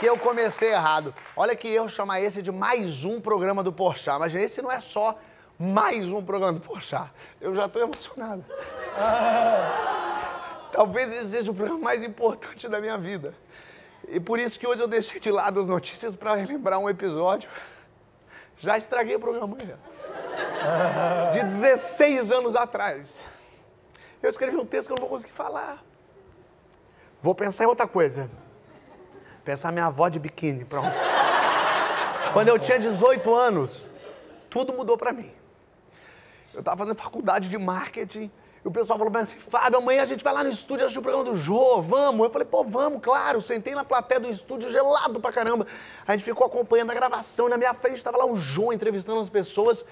Que eu comecei errado. Olha que erro chamar esse de mais um programa do Porchat. Mas esse não é só mais um programa do Porchat. Eu já estou emocionado. Talvez esse seja o programa mais importante da minha vida. E por isso que hoje eu deixei de lado as notícias para relembrar um episódio. Já estraguei o programa já. De 16 anos atrás. Eu escrevi um texto que eu não vou conseguir falar. Vou pensar em outra coisa. Pensar minha avó de biquíni, pronto. Quando eu tinha 18 anos, tudo mudou para mim. Eu estava fazendo faculdade de marketing e o pessoal falou assim, Fábio, amanhã a gente vai lá no estúdio assistir o programa do Jô, vamos? Eu falei, pô, vamos, claro. Sentei na plateia do estúdio, gelado pra caramba. A gente ficou acompanhando a gravação e na minha frente estava lá o Jô entrevistando as pessoas.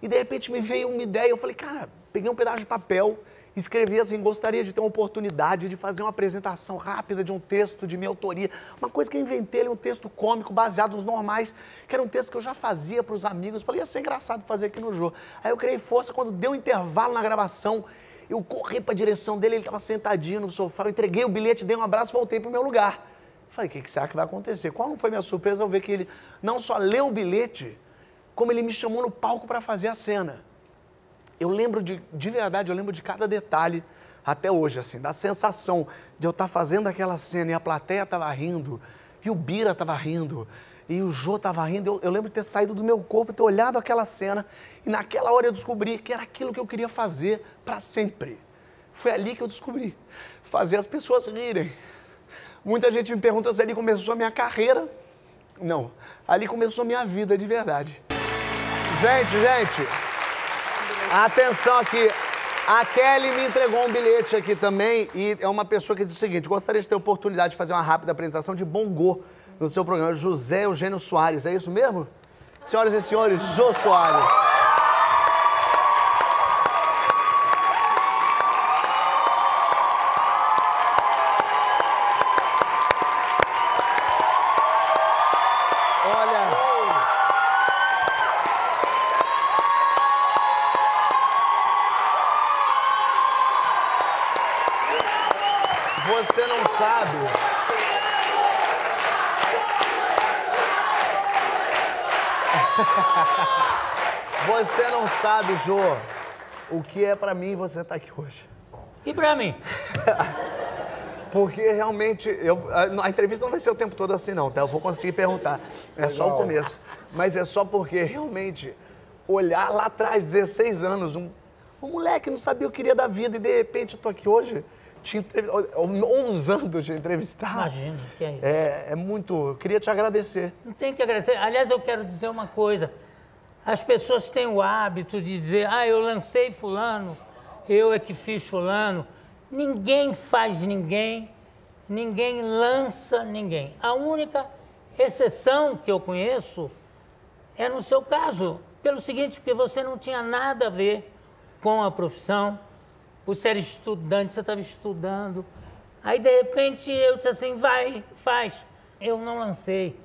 E de repente me veio uma ideia, eu falei, cara, peguei um pedaço de papel, escrevi assim, gostaria de ter uma oportunidade de fazer uma apresentação rápida de um texto de minha autoria. Uma coisa que eu inventei, um texto cômico baseado nos normais, que era um texto que eu já fazia para os amigos. Falei, ia ser engraçado fazer aqui no Jô. Aí eu criei força, quando deu um intervalo na gravação, eu corri para a direção dele, ele estava sentadinho no sofá, eu entreguei o bilhete, dei um abraço, voltei para o meu lugar. Falei, o que, que será que vai acontecer? Qual não foi minha surpresa ao ver que ele não só leu o bilhete, como ele me chamou no palco para fazer a cena. Eu lembro de, de verdade, eu lembro de cada detalhe até hoje, assim, da sensação de eu estar tá fazendo aquela cena e a plateia estava rindo, e o Bira estava rindo, e o Jô estava rindo. Eu, eu, lembro de ter saído do meu corpo, ter olhado aquela cena, e naquela hora eu descobri que era aquilo que eu queria fazer para sempre. Foi ali que eu descobri. Fazer as pessoas rirem. Muita gente me pergunta se ali começou a minha carreira. Não, ali começou a minha vida de verdade. Gente, gente, atenção aqui. A Kelly me entregou um bilhete aqui também e é uma pessoa que diz o seguinte: gostaria de ter a oportunidade de fazer uma rápida apresentação de Bongô no seu programa, José Eugênio Soares. É isso mesmo? Senhoras e senhores, Jô Soares. Sabe, Jô, o que é para mim você estar tá aqui hoje. E para mim? Porque realmente, eu, a, a, entrevista não vai ser o tempo todo assim, não, tá? Eu vou conseguir perguntar. É só o começo. Mas é só porque realmente, olhar lá atrás, 16 anos, um, um moleque não sabia o que queria da vida e de repente eu tô aqui hoje te entrev... ousando te entrevistar. Imagina, que é isso. É, é muito. Eu queria te agradecer. Não tem que agradecer. Aliás, eu quero dizer uma coisa. As pessoas têm o hábito de dizer, ah, eu lancei fulano, eu é que fiz fulano. Ninguém faz ninguém, ninguém lança ninguém. A única exceção que eu conheço é no seu caso, pelo seguinte, porque você não tinha nada a ver com a profissão, você era estudante, você estava estudando. Aí, de repente, eu disse assim, vai, faz. Eu não lancei.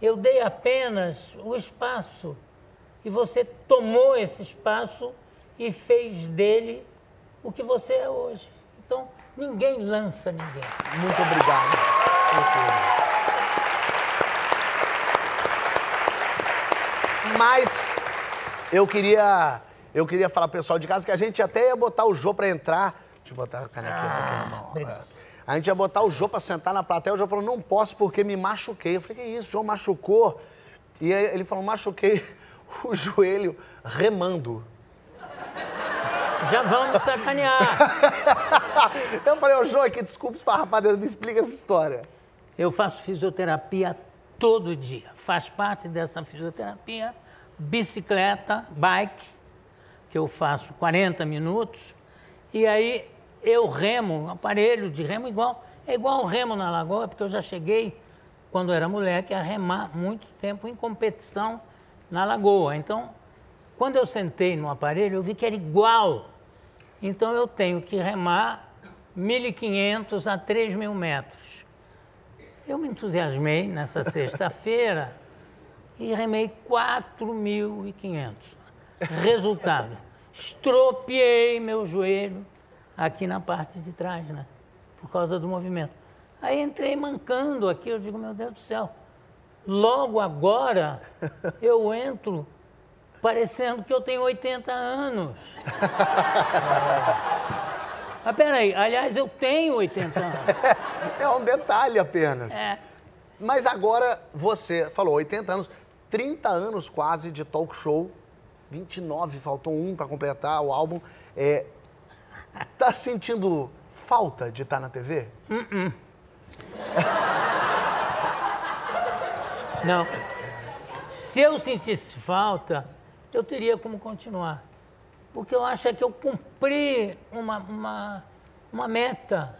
Eu dei apenas o espaço. E você tomou esse espaço e fez dele o que você é hoje. Então, ninguém lança ninguém. Muito obrigado. Mas eu queria eu queria falar pro pessoal de casa que a gente até ia botar o Jô pra entrar. Deixa eu botar a canequinha ah, aqui na mão. A gente ia botar o Jô pra sentar na plateia. O Jô falou, não posso porque me machuquei. Eu falei, que isso? O Jô machucou. E aí ele falou, machuquei o joelho remando. Já vamos sacanear. eu falei, ô Jô, aqui, desculpa esfarrapada, me explica essa história. Eu faço fisioterapia todo dia. Faz parte dessa fisioterapia bicicleta, bike, que eu faço 40 minutos, e aí eu remo, um aparelho de remo igual, é igual o remo na lagoa, porque eu já cheguei, quando era moleque, a remar muito tempo em competição na lagoa. Então, quando eu sentei no aparelho, eu vi que era igual. Então, eu tenho que remar 1.500 a 3.000 metros. Eu me entusiasmei nessa sexta-feira e remei 4.500. Resultado, estropiei meu joelho aqui na parte de trás, né? Por causa do movimento. Aí entrei mancando aqui, eu digo, meu Deus do céu, logo agora eu entro parecendo que eu tenho 80 anos. Mas peraí, aliás, eu tenho 80 anos. É um detalhe apenas. É. Mas agora você falou 80 anos, 30 anos quase de talk show, 29, faltou um para completar o álbum. É, tá sentindo falta de estar na TV? Não. Se eu sentisse falta, eu teria como continuar. Porque eu acho é que eu cumpri uma, uma, uma meta.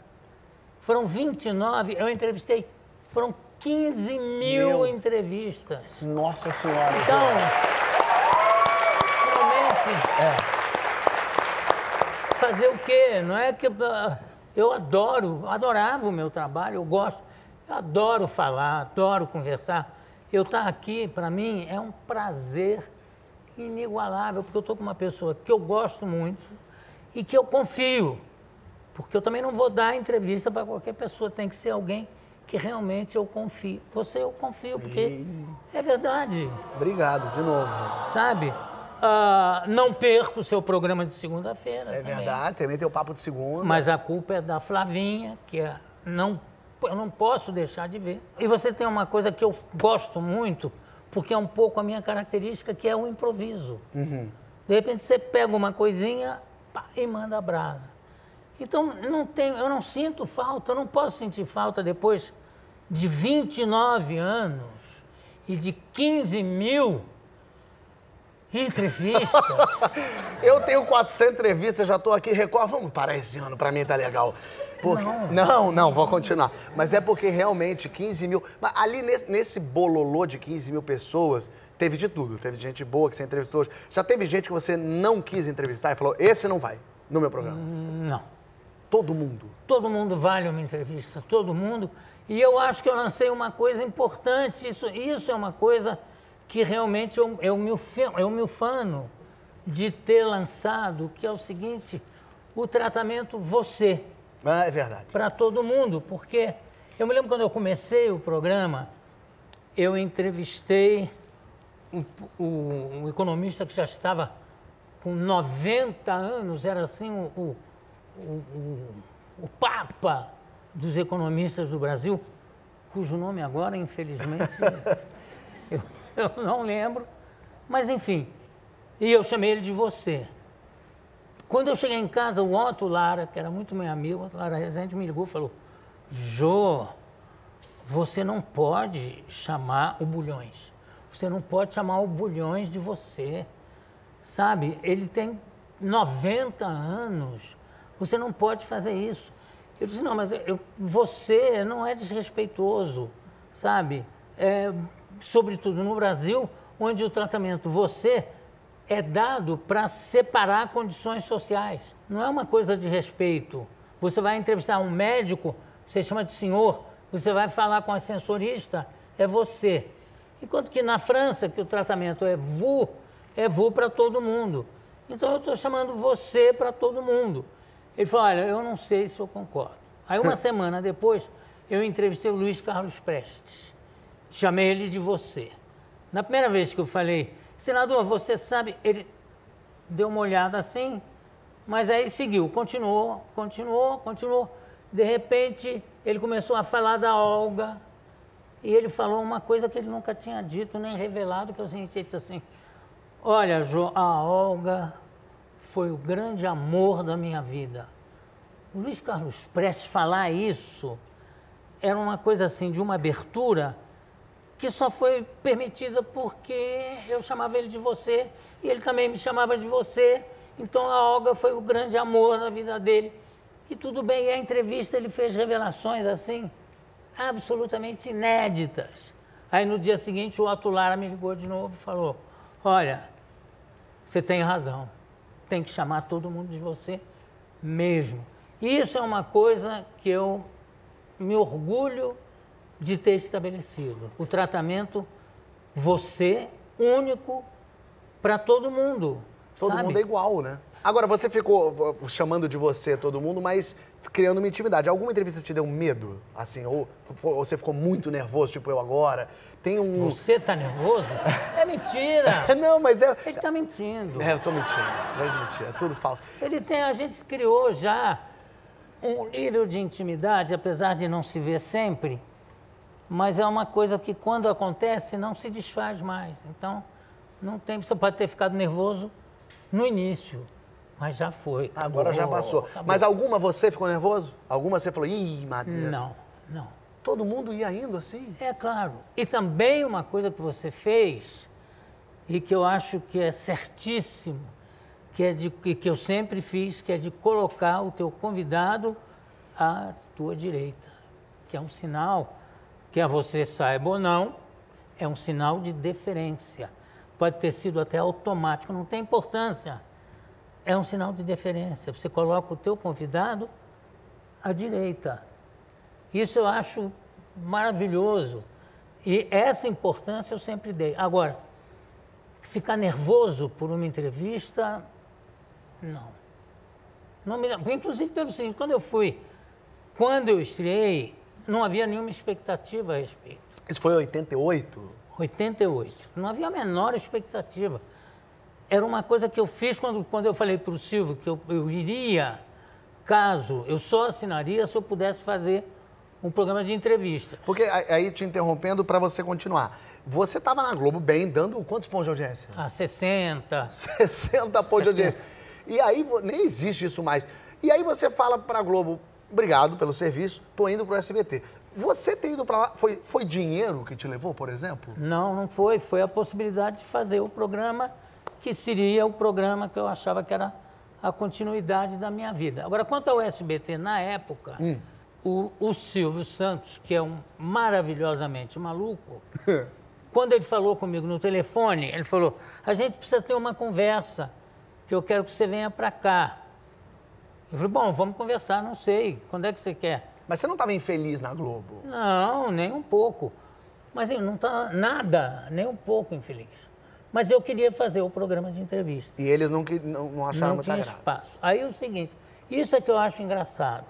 Foram 29, eu entrevistei, foram 15 mil Meu. entrevistas. Nossa Senhora. Então, realmente, fazer o quê? Não é que eu adoro, adorava o meu trabalho, eu gosto, eu adoro falar, adoro conversar. Eu estar aqui, para mim, é um prazer inigualável, porque eu estou com uma pessoa que eu gosto muito e que eu confio. Porque eu também não vou dar entrevista para qualquer pessoa, tem que ser alguém que realmente eu confio. Você eu confio, porque é verdade Obrigado, de novo. sabe? Ah, não perco o seu programa de segunda-feira. É também. verdade, também tem o papo de segunda. Mas a culpa é da Flavinha, que é- não, eu não posso deixar de ver. E você tem uma coisa que eu gosto muito, porque é um pouco a minha característica, que é o improviso. De repente você pega uma coisinha pá, e manda a brasa. Então, não tenho, eu não sinto falta, eu não posso sentir falta depois de 29 anos e de 15 mil entrevistas. Eu tenho 400 entrevistas, já estou aqui, Record, vamos parar esse ano, para mim tá legal. Porque- não. não, vou continuar. Mas é porque realmente 15 mil. Mas ali nesse, nesse bololô de 15 mil pessoas, teve de tudo. Teve gente boa que você entrevistou hoje. Já teve gente que você não quis entrevistar e falou: esse não vai no meu programa. não. Todo mundo. Todo mundo vale uma entrevista, todo mundo. E eu acho que eu lancei uma coisa importante. Isso, isso é uma coisa que realmente eu, eu, me, ufe- eu me ufano de ter lançado, que é o seguinte, o tratamento você, Ah, é verdade. para todo mundo. Porque eu me lembro quando eu comecei o programa, eu entrevistei um, o- um economista que já estava com 90 anos, era assim o, o, o- o- o papa dos economistas do Brasil, cujo nome agora, infelizmente, eu, eu não lembro. Mas, enfim, e eu chamei ele de você. Quando eu cheguei em casa, o Otto Lara, que era muito meu amigo, Lara Rezende, me ligou e falou: Jô, você não pode chamar o Bulhões. Você não pode chamar o Bulhões de você. Sabe? Ele tem 90 anos. Você não pode fazer isso. Eu disse: não, mas eu- você não é desrespeitoso. Sabe? É, sobretudo no Brasil, onde o tratamento você é dado para separar condições sociais. Não é uma coisa de respeito. Você vai entrevistar um médico, você chama de senhor, você vai falar com a ascensorista, é você. Enquanto que na França, que o tratamento é vous, é vous para todo mundo. Então eu estou chamando você para todo mundo. Ele falou, olha, eu não sei se eu concordo. Aí uma semana depois, eu entrevistei o Luiz Carlos Prestes. Chamei ele de você. Na primeira vez que eu falei, senador, você sabe, ele deu uma olhada assim, mas aí seguiu, continuou, continuou, continuou. De repente, ele começou a falar da Olga, e ele falou uma coisa que ele nunca tinha dito nem revelado, que ele disse assim, olha, Jô, a Olga foi o grande amor da minha vida. O Luiz Carlos Prestes falar isso era uma coisa assim, de uma abertura que só foi permitida porque eu chamava ele de você e ele também me chamava de você. Então a Olga foi o grande amor da vida dele. E tudo bem, e a entrevista ele fez revelações assim, absolutamente inéditas. Aí no dia seguinte o Otto Lara me ligou de novo e falou: Olha, você tem razão, tem que chamar todo mundo de você mesmo. Isso é uma coisa que eu me orgulho de ter estabelecido. O tratamento você único para todo mundo. Todo sabe? mundo é igual, né? Agora, você ficou chamando de você todo mundo, mas criando uma intimidade. Alguma entrevista te deu medo? Assim, ou, ou você ficou muito nervoso, tipo eu agora? Tem um. Você tá nervoso? É mentira! Não, mas é. Ele tá mentindo. É, eu tô mentindo. Grande mentira. É tudo falso. Ele tem, a gente criou já um nível de intimidade, apesar de não se ver sempre, mas é uma coisa que quando acontece não se desfaz mais. Então, não tem, você pode ter ficado nervoso no início, mas já foi. Agora já passou. acabou. Mas alguma você ficou nervoso? Alguma você falou, ih, madeira. Não, não. Todo mundo ia indo assim? É claro. E também uma coisa que você fez e que eu acho que é certíssimo, que é de que que eu sempre fiz, que é de colocar o teu convidado à tua direita, que é um sinal que a você saiba ou não, é um sinal de deferência. Pode ter sido até automático, não tem importância. É um sinal de deferência. Você coloca o teu convidado à direita. Isso eu acho maravilhoso. E essa importância eu sempre dei. Agora, ficar nervoso por uma entrevista, não. não me, inclusive pelo seguinte, quando eu fui, quando eu estreiei, não havia nenhuma expectativa a respeito. Isso foi em 88? 88. Não havia a menor expectativa. Era uma coisa que eu fiz quando, quando eu falei para o Silvio que eu, eu iria, caso eu só assinaria se eu pudesse fazer um programa de entrevista. Porque aí te interrompendo para você continuar. Você estava na Globo bem, dando quantos pontos de audiência? A 60. 60 pontos de audiência. E aí nem existe isso mais. E aí você fala para a Globo, obrigado pelo serviço, tô indo pro SBT. Você ter ido para lá, foi, foi dinheiro que te levou, por exemplo? Não, não foi. Foi a possibilidade de fazer o programa que seria o programa que eu achava que era a continuidade da minha vida. Agora, quanto ao SBT, na época, o, o Silvio Santos, que é um maravilhosamente maluco, quando ele falou comigo no telefone, ele falou: a gente precisa ter uma conversa, que eu quero que você venha para cá. Eu falei: bom, vamos conversar, não sei. Quando é que você quer? Mas você não estava infeliz na Globo? Não, nem um pouco. Mas ele não está nada, nem um pouco infeliz. Mas eu queria fazer o programa de entrevista. E eles não, não, não acharam não muita tinha graça. espaço. Aí é o seguinte, isso é que eu acho engraçado,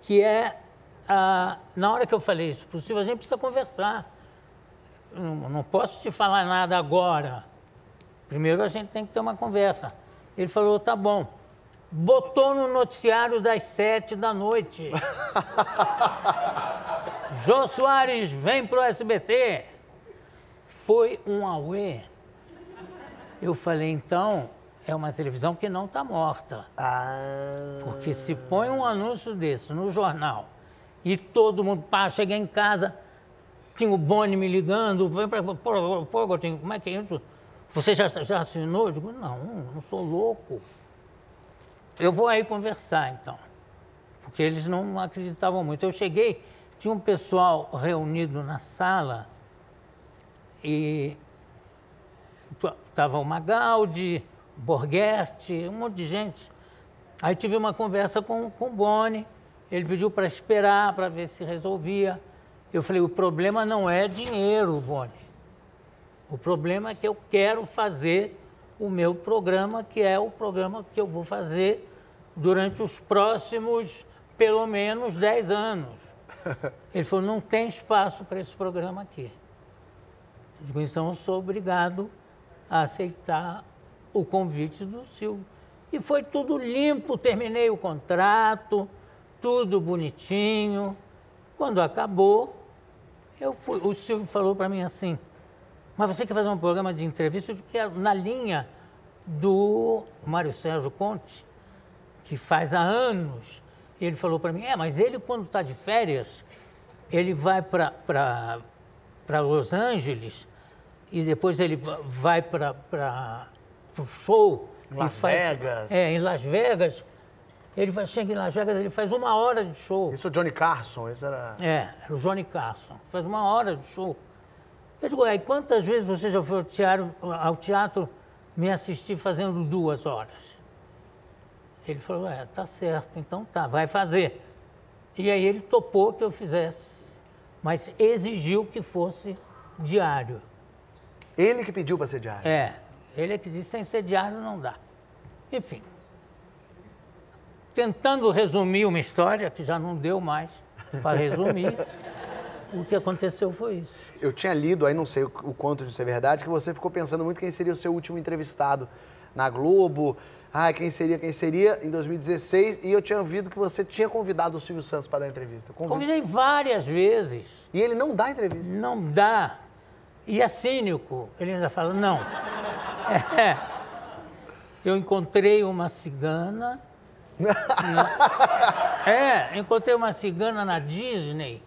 que é, ah, na hora que eu falei isso Silvio, a gente precisa conversar. Não, não posso te falar nada agora. Primeiro a gente tem que ter uma conversa. Ele falou, tá bom. Botou no noticiário das sete da noite. Jô Soares vem pro SBT. Foi um auê. Eu falei, então, é uma televisão que não está morta. Ah, Porque se põe um anúncio desse no jornal e todo mundo, pá, cheguei em casa, tinha o Boni me ligando, vem para pô, pô, Gotinho, como é que é isso? Você já, já assinou? Eu digo, não, não sou louco. Eu vou aí conversar, então. Porque eles não acreditavam muito. Eu cheguei, tinha um pessoal reunido na sala e estava o Magaldi, Borghetti, um monte de gente. Aí tive uma conversa com, com o Boni, ele pediu para esperar, para ver se resolvia. Eu falei, o problema não é dinheiro, Boni. O problema é que eu quero fazer o meu programa, que é o programa que eu vou fazer durante os próximos, pelo menos, 10 anos. Ele falou, não tem espaço para esse programa aqui. Eu digo, então eu sou obrigado a aceitar o convite do Silvio. E foi tudo limpo, terminei o contrato, tudo bonitinho. Quando acabou, eu fui, o Silvio falou para mim assim, mas você quer fazer um programa de entrevista? Eu quero, na linha do Mário Sérgio Conte, que faz há anos. Ele falou para mim, é, mas ele quando está de férias, ele vai para Los Angeles e depois ele vai para o show. Em Las Vegas. É, em Las Vegas. Ele vai, chega em Las Vegas, ele faz uma hora de show. isso é o Johnny Carson, isso era... É, era o Johnny Carson. Faz uma hora de show. Eu digo, aí, quantas vezes você já foi ao teatro, ao teatro me assistir fazendo duas horas? Ele falou, é, tá certo, então tá, vai fazer. E aí ele topou que eu fizesse, mas exigiu que fosse diário. Ele que pediu para ser diário. É, ele é que disse, sem ser diário não dá. Enfim. Tentando resumir uma história que já não deu mais para resumir, o que aconteceu foi isso. Eu tinha lido, aí não sei o, quanto disso é verdade, que você ficou pensando muito quem seria o seu último entrevistado na Globo. Ah, quem seria, quem seria, em 2016. E eu tinha ouvido que você tinha convidado o Silvio Santos para dar entrevista. Convid... Convidei várias vezes. E ele não dá entrevista? Não dá. E é cínico. Ele ainda fala, não. É. Eu encontrei uma cigana. é, encontrei uma cigana na Disney.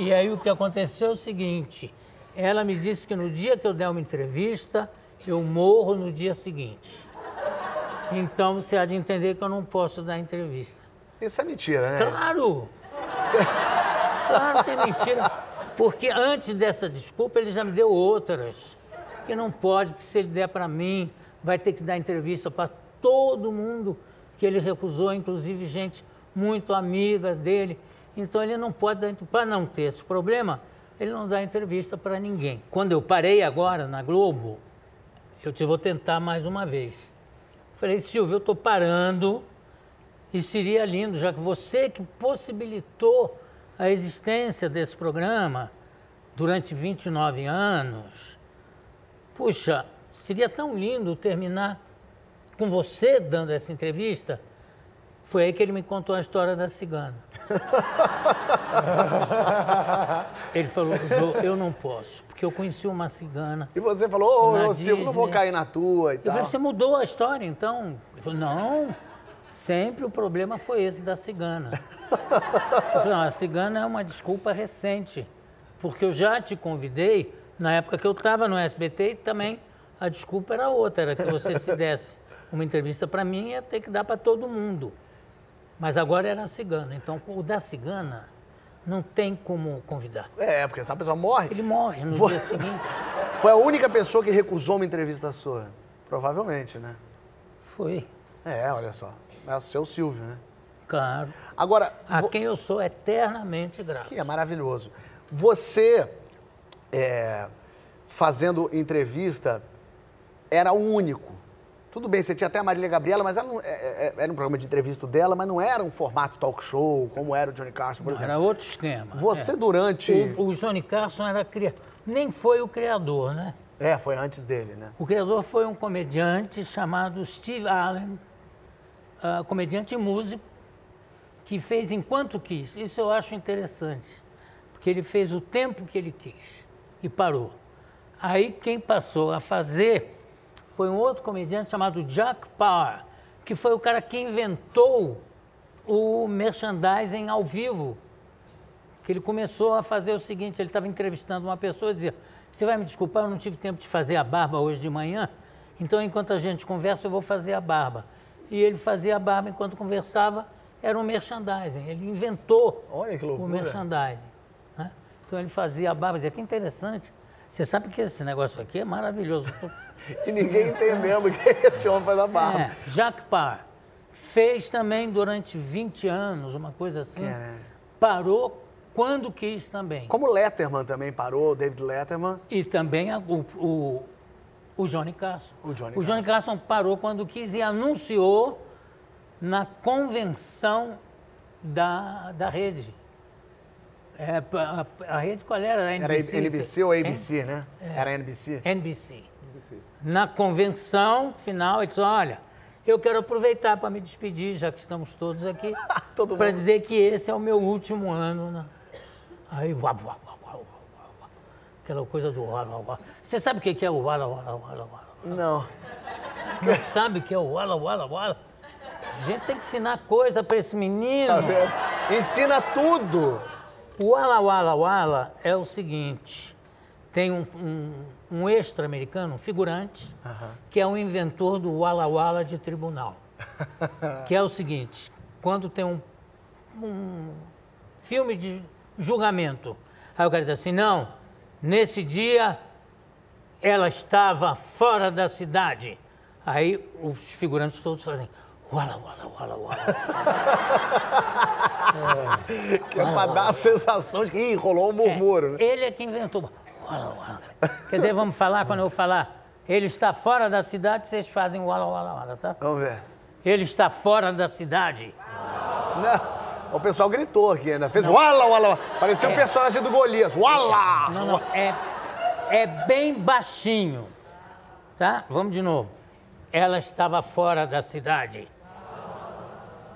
E aí o que aconteceu é o seguinte: ela me disse que no dia que eu der uma entrevista, eu morro no dia seguinte. Então você há de entender que eu não posso dar entrevista. Isso é mentira, né? Claro! Claro que é mentira. Porque antes dessa desculpa, ele já me deu outras. Que não pode, porque se ele der para mim, vai ter que dar entrevista para todo mundo que ele recusou, inclusive gente muito amiga dele. Então ele não pode para não ter esse problema, ele não dá entrevista para ninguém. Quando eu parei agora na Globo, eu te vou tentar mais uma vez. Falei, Silvio, eu estou parando e seria lindo, já que você que possibilitou a existência desse programa durante 29 anos, puxa, seria tão lindo terminar com você dando essa entrevista. Foi aí que ele me contou a história da cigana. Ele falou, eu não posso, porque eu conheci uma cigana. E você falou, ô, oh, Silvio, não vou cair na tua e eu tal. Falei, você mudou a história, então? Ele falou, não, sempre o problema foi esse da cigana. Eu falei, não, a cigana é uma desculpa recente, porque eu já te convidei na época que eu estava no SBT e também a desculpa era outra, era que você se desse uma entrevista para mim ia ter que dar para todo mundo. Mas agora era a cigana. Então, o da cigana não tem como convidar. É, porque essa pessoa morre. Ele morre no Foi... dia seguinte. Foi a única pessoa que recusou uma entrevista sua. Provavelmente, né? Foi. É, olha só. É o seu Silvio, né? Claro. Agora. A vo... quem eu sou eternamente grato. Que é maravilhoso. Você, é, fazendo entrevista, era o único tudo bem, você tinha até a Marília Gabriela, mas não, é, é, era um programa de entrevista dela, mas não era um formato talk show, como era o Johnny Carson, por não, exemplo. Era outro esquema. Você é. durante. O, o, Johnny Carson era cri... nem foi o criador, né? É, foi antes dele, né? O criador foi um comediante chamado Steve Allen, uh, comediante e músico, que fez enquanto quis. Isso eu acho interessante, porque ele fez o tempo que ele quis e parou. Aí quem passou a fazer foi um outro comediante chamado Jack Parr, que foi o cara que inventou o merchandising ao vivo. Que ele começou a fazer o seguinte: ele estava entrevistando uma pessoa e dizia: Você vai me desculpar, eu não tive tempo de fazer a barba hoje de manhã, então enquanto a gente conversa, eu vou fazer a barba. E ele fazia a barba enquanto conversava, era um merchandising. Ele inventou o merchandising. Né? Então ele fazia a barba, dizia: Que interessante. Você sabe que esse negócio aqui é maravilhoso. e ninguém entendendo que esse homem faz a barba. É, Jacques Parr fez também durante 20 anos, uma coisa assim. Parou quando quis também. Como Letterman também parou, David Letterman. E também a, o, o, o, Johnny Carson. O Johnny, o Johnny Carson. Carson parou quando quis e anunciou na convenção da, da rede. É, a, a, rede qual era? A NBC, era NBC ou ABC, né? É, era NBC? NBC. Na convenção final, ele disse: Olha, eu quero aproveitar para me despedir, já que estamos todos aqui, para dizer que esse é o meu último ano. Né? Aí, uá, uá, uá, aquela coisa do wala wala. Você sabe o que é o wala wala wala wala? Não. Não sabe o que é o wala wala wala? A gente tem que ensinar coisa para esse menino. Tá Ensina tudo. O wala wala wala é o seguinte: tem um, um um extra-americano, um figurante, que é o inventor do Walla Walla de tribunal. que é o seguinte: quando tem um, um filme de julgamento, aí o cara diz assim: não, nesse dia ela estava fora da cidade. Aí os figurantes todos fazem. Wala, wala, wala, wala. é, que é para dar a sensação de que Ih, rolou um murmúrio. É, né? Ele é que inventou. Wala, wala. Quer dizer, vamos falar, quando eu falar, ele está fora da cidade, vocês fazem wala, wala, wala, tá? Vamos ver. Ele está fora da cidade. Não. O pessoal gritou aqui ainda. Fez uala, uala. Parecia um personagem do Golias. Uala! Não, não, é, é bem baixinho. Tá? Vamos de novo. Ela estava fora da cidade.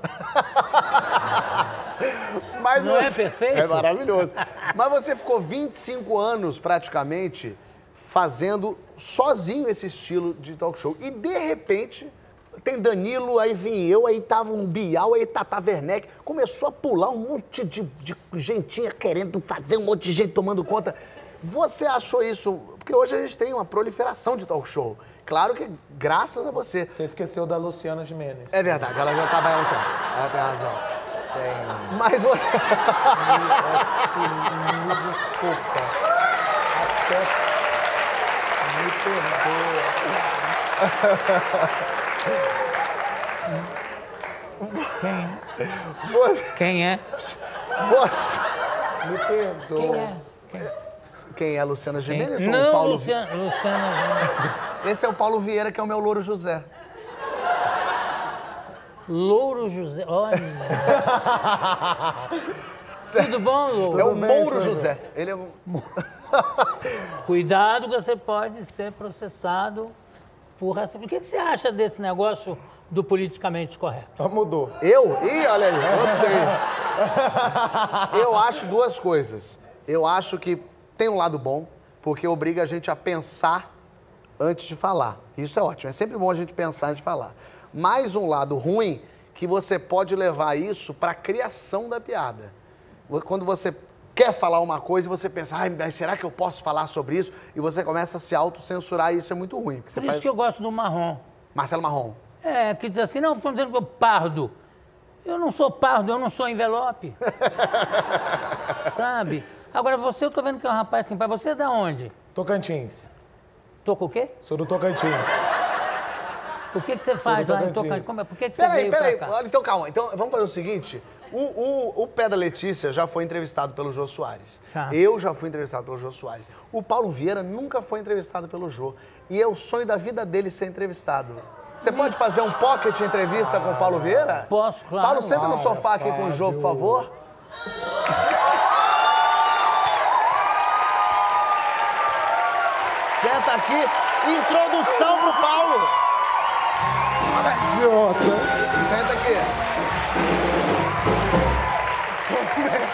Mas Não é perfeito? É maravilhoso. Mas você ficou 25 anos, praticamente, fazendo sozinho esse estilo de talk show. E, de repente, tem Danilo, aí vim eu, aí tava um Bial, aí Tata Werneck. Começou a pular um monte de, de gentinha querendo fazer, um monte de gente tomando conta. Você achou isso... Porque hoje a gente tem uma proliferação de talk show. Claro que graças a você. Você esqueceu da Luciana Gimenez. É verdade, ela já estava há um tempo. Ela tem razão. Tem. Mas você. Me desculpa. Até me perdoa. Quem é? Você. Quem é? você- Me perdoa. Quem é? Quem é a Luciana Quem? Gimenez ou o Não, Paulo Luciana, Luciana. Esse é o Paulo Vieira, que é o meu louro José. Louro José. Olha. Tudo bom, Louro? É o Mouro? José. Ele é um. Cuidado que você pode ser processado por racismo. O que, que você acha desse negócio do politicamente correto? Ah, mudou. Eu? Ih, olha aí, gostei. Eu acho duas coisas. Eu acho que tem um lado bom, porque obriga a gente a pensar antes de falar. Isso é ótimo. É sempre bom a gente pensar antes de falar. Mais um lado ruim, que você pode levar isso para a criação da piada. Quando você quer falar uma coisa e você pensa, ai, mas será que eu posso falar sobre isso? E você começa a se autocensurar e isso é muito ruim. Por isso faz... que eu gosto do marrom. Marcelo Marrom. É, que diz assim, não, estão dizendo que eu pardo. Eu não sou pardo, eu não sou envelope. Sabe? Agora, você, eu tô vendo que é um rapaz assim, você é da onde? Tocantins. Tô com o quê? Sou do Tocantins. O que, que você faz lá em Tocantins. Como é- Por que, que você Peraí, veio peraí. pra cá? Olha, Então calma. Então vamos fazer o seguinte. O, o, o Pé da Letícia já foi entrevistado pelo Jô Soares. Já. Eu já fui entrevistado pelo Jô Soares. O Paulo Vieira nunca foi entrevistado pelo Jô. E é o sonho da vida dele ser entrevistado. Você pode fazer um pocket entrevista com o Paulo Vieira? Posso, claro. Paulo, senta no sofá aqui com o Jô, por favor. Senta aqui. Introdução pro Paulo. Idiota. Senta aqui.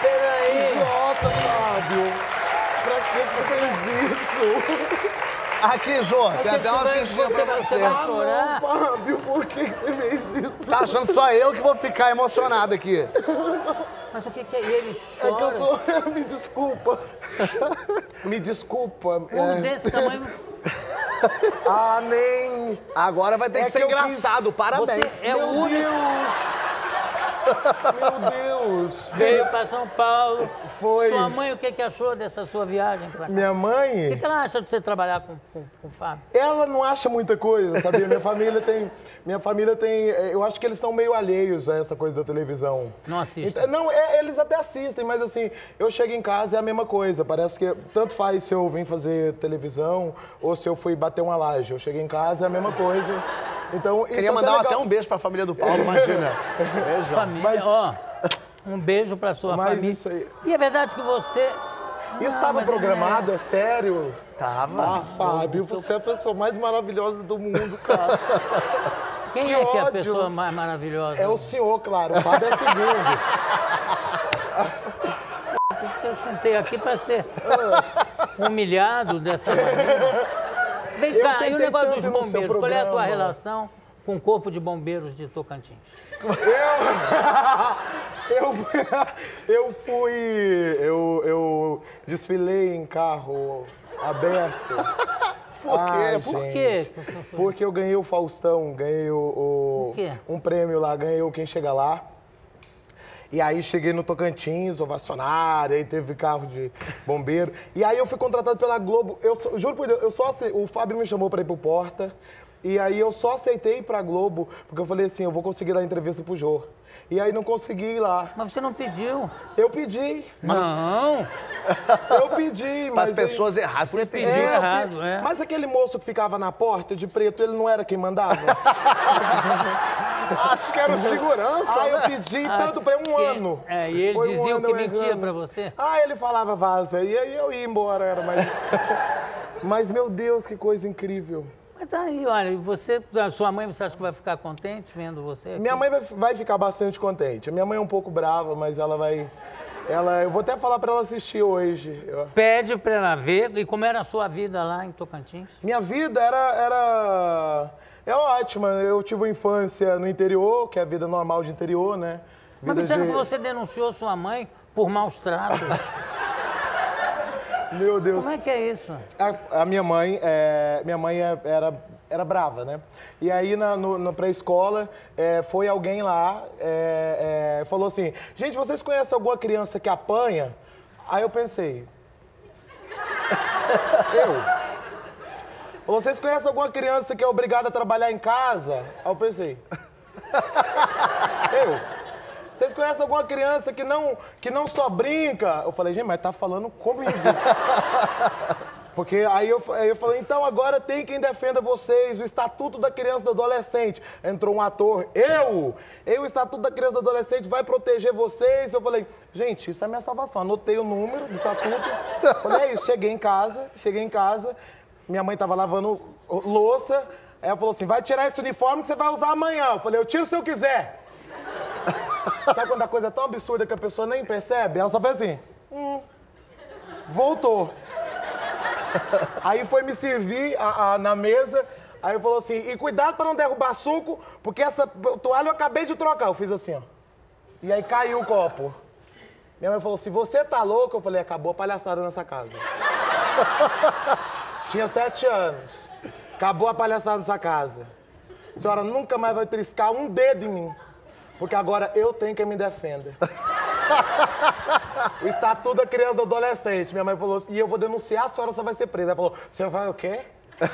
Peraí. Idiota, Fábio. Pra que você fez isso? Aqui, Jô, tem que até uma fichinha pra você. você vai- Ah, não, Fábio, por que você fez isso? Tá achando só eu que vou ficar emocionado aqui? Mas o que, que é? Ele É que eu chora. sou... Me desculpa. Me desculpa. Um É... desse tamanho. Ah, nem... Agora vai ter É que ser que eu engraçado, parabéns. Você é o Meu único Deus. Meu Deus. veio para São Paulo. Foi. Sua mãe, o que, que achou dessa sua viagem pra cá? Minha O que, mãe... que ela acha de você trabalhar com, com, com o Fábio? Ela não acha muita coisa, sabia? Minha família tem. Minha família tem. Eu acho que eles estão meio alheios a essa coisa da televisão. Não assistem? Então, não, é, eles até assistem, mas assim, eu chego em casa é a mesma coisa. Parece que tanto faz se eu vim fazer televisão ou se eu fui bater uma laje. Eu chego em casa é a mesma coisa. Então, isso Queria é mandar legal. até um beijo pra família do Paulo, imagina. Beijo. Família, mas- ó. Um beijo pra sua Mas família. isso aí- E é verdade que você. Isso estava mas programado, é sério? Tava. Ah, Fábio, você é a pessoa mais maravilhosa do mundo, cara. Quem Que é que é a pessoa mais maravilhosa? É o senhor, claro. O Fábio é segundo. Eu sentei aqui para ser humilhado dessa maneira. Vem Eu cá, e o negócio dos bombeiros? Qual é a tua relação com o Corpo de Bombeiros de Tocantins? Eu, eu fui. Eu, eu desfilei em carro aberto. Por quê? Por gente, quê? Porque eu ganhei o Faustão, ganhei o, o- um prêmio lá, ganhei o Quem Chega Lá. E aí cheguei no Tocantins, ovacionário, aí teve carro de bombeiro. E aí eu fui contratado pela Globo. Eu só- juro por Deus, eu só o Fábio me chamou pra ir pro Porta. E aí eu só aceitei ir pra Globo, porque eu falei assim, eu vou conseguir dar entrevista pro Jô. E aí não consegui ir lá. Mas você não pediu. Eu pedi, Não. eu pedi, mas... as aí- pessoas erradas. Por Você pediu É, errado, pe- é. Mas aquele moço que ficava na porta de preto, ele não era quem mandava? Acho que era o segurança. Ah, eu né? pedi tanto pra ele um Que- ano. É, e ele Foi um dizia ano que mentia errando. pra você? Ah, ele falava vaza. E aí eu ia embora, era mais. Mas, meu Deus, que coisa incrível. Mas tá aí, olha, você, a sua mãe, você acha que vai ficar contente vendo você? aqui? Minha mãe vai, vai ficar bastante contente. A minha mãe é um pouco brava, mas ela vai. Ela, eu vou até falar pra ela assistir hoje. Pede pra ela ver. E como era a sua vida lá em Tocantins? Minha vida era, era. É ótima. Eu tive uma infância no interior, que é a vida normal de interior, né? Mas Vida disseram de- que você denunciou sua mãe por maus tratos. Meu Deus. Como é que é isso? A, a minha mãe, é, minha mãe é- era, era brava, né? E aí na, no, na pré-escola é, foi alguém lá, é, é, falou assim, gente, vocês conhecem alguma criança que apanha? Aí eu pensei, eu. Vocês conhecem alguma criança que é obrigada a trabalhar em casa? Aí eu pensei, eu. Vocês conhecem alguma criança que não, que não só brinca? Eu falei, gente, mas tá falando comigo. Porque aí eu, aí eu falei, então agora tem quem defenda vocês, o Estatuto da Criança e do Adolescente. Entrou um ator, eu! Eu, o Estatuto da Criança e do Adolescente vai proteger vocês. Eu falei, gente, isso é minha salvação. Anotei o número do Estatuto. Falei, é isso. Cheguei em casa, cheguei em casa, minha mãe tava lavando louça. Aí ela falou assim, vai tirar esse uniforme que você vai usar amanhã. Eu falei, eu tiro se eu quiser. Sabe quando a coisa é tão absurda que a pessoa nem percebe? Ela só fez assim, hum, voltou. Aí foi me servir a- a- na mesa, aí falou assim, e cuidado pra não derrubar suco, porque essa toalha eu acabei de trocar. Eu fiz assim, ó. E aí caiu o copo. Minha mãe falou assim, você tá louco? Eu falei, acabou a palhaçada nessa casa. Tinha sete anos. Acabou a palhaçada nessa casa. A senhora nunca mais vai triscar um dedo em mim. Porque agora eu tenho quem me defenda. O Estatuto da Criança do Adolescente. Minha mãe falou, e eu vou denunciar, a senhora só vai ser presa. Ela falou, você vai o quê? Eu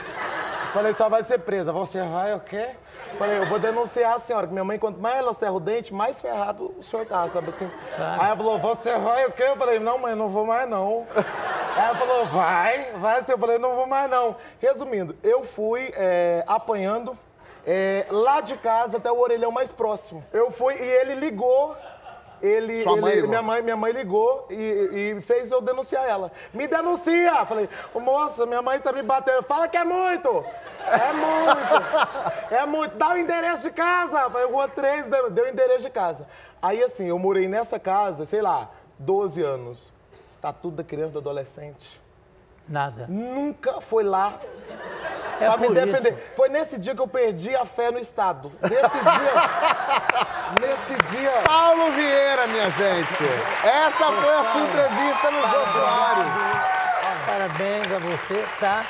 Falei, só vai ser presa. Você vai o quê? Falei, eu vou denunciar a senhora, que minha mãe, quanto mais ela serra o dente, mais ferrado o senhor tá, sabe assim? Claro. Aí ela falou, você vai o quê? Eu falei, não, mãe, não vou mais não. Aí ela falou, vai, vai sim. Eu falei, não vou mais não. Resumindo, eu fui é, apanhando é, lá de casa até o orelhão mais próximo. Eu fui e ele ligou. Ele, Sua mãe ele- ligou? minha mãe, minha mãe ligou e, e fez eu denunciar ela. Me denuncia! Falei, "Ô, moça, minha mãe tá me batendo. Fala que é muito! É muito! É muito! Dá o endereço de casa! Falei, rua 3, deu deu o endereço de casa. Aí assim, eu morei nessa casa, sei lá, 12 anos. Estatuto da criança e do adolescente. Nada. Nunca foi lá É pra me por defender. isso. Foi nesse dia que eu perdi a fé no Estado. Nesse dia. nesse dia. Paulo Vieira, minha gente. Essa foi a sua entrevista no Jô Soares. Parabéns a você, tá?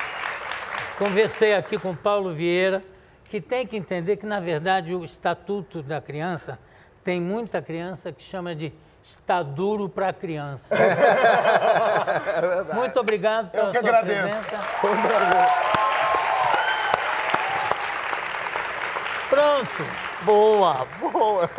Conversei aqui com o Paulo Vieira, que tem que entender que, na verdade, o Estatuto da Criança tem muita criança que chama de está duro para criança. Muito obrigado pela Eu que agradeço. presença. Pronto. Boa, boa.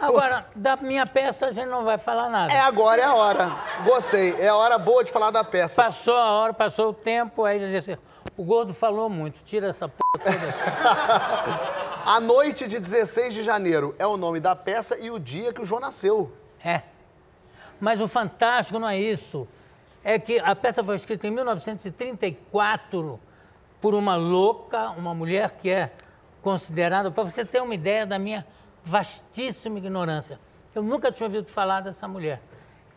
Agora, da minha peça a gente não vai falar nada. É agora, é a hora. Gostei. É a hora boa de falar da peça. Passou a hora, passou o tempo, aí ele disse assim, o gordo falou muito, tira essa p toda. A noite de 16 de janeiro é o nome da peça e o dia que o João nasceu. É. Mas o fantástico não é isso. É que a peça foi escrita em 1934 por uma louca, uma mulher que é considerada, para você ter uma ideia da minha vastíssima ignorância. Eu nunca tinha ouvido falar dessa mulher.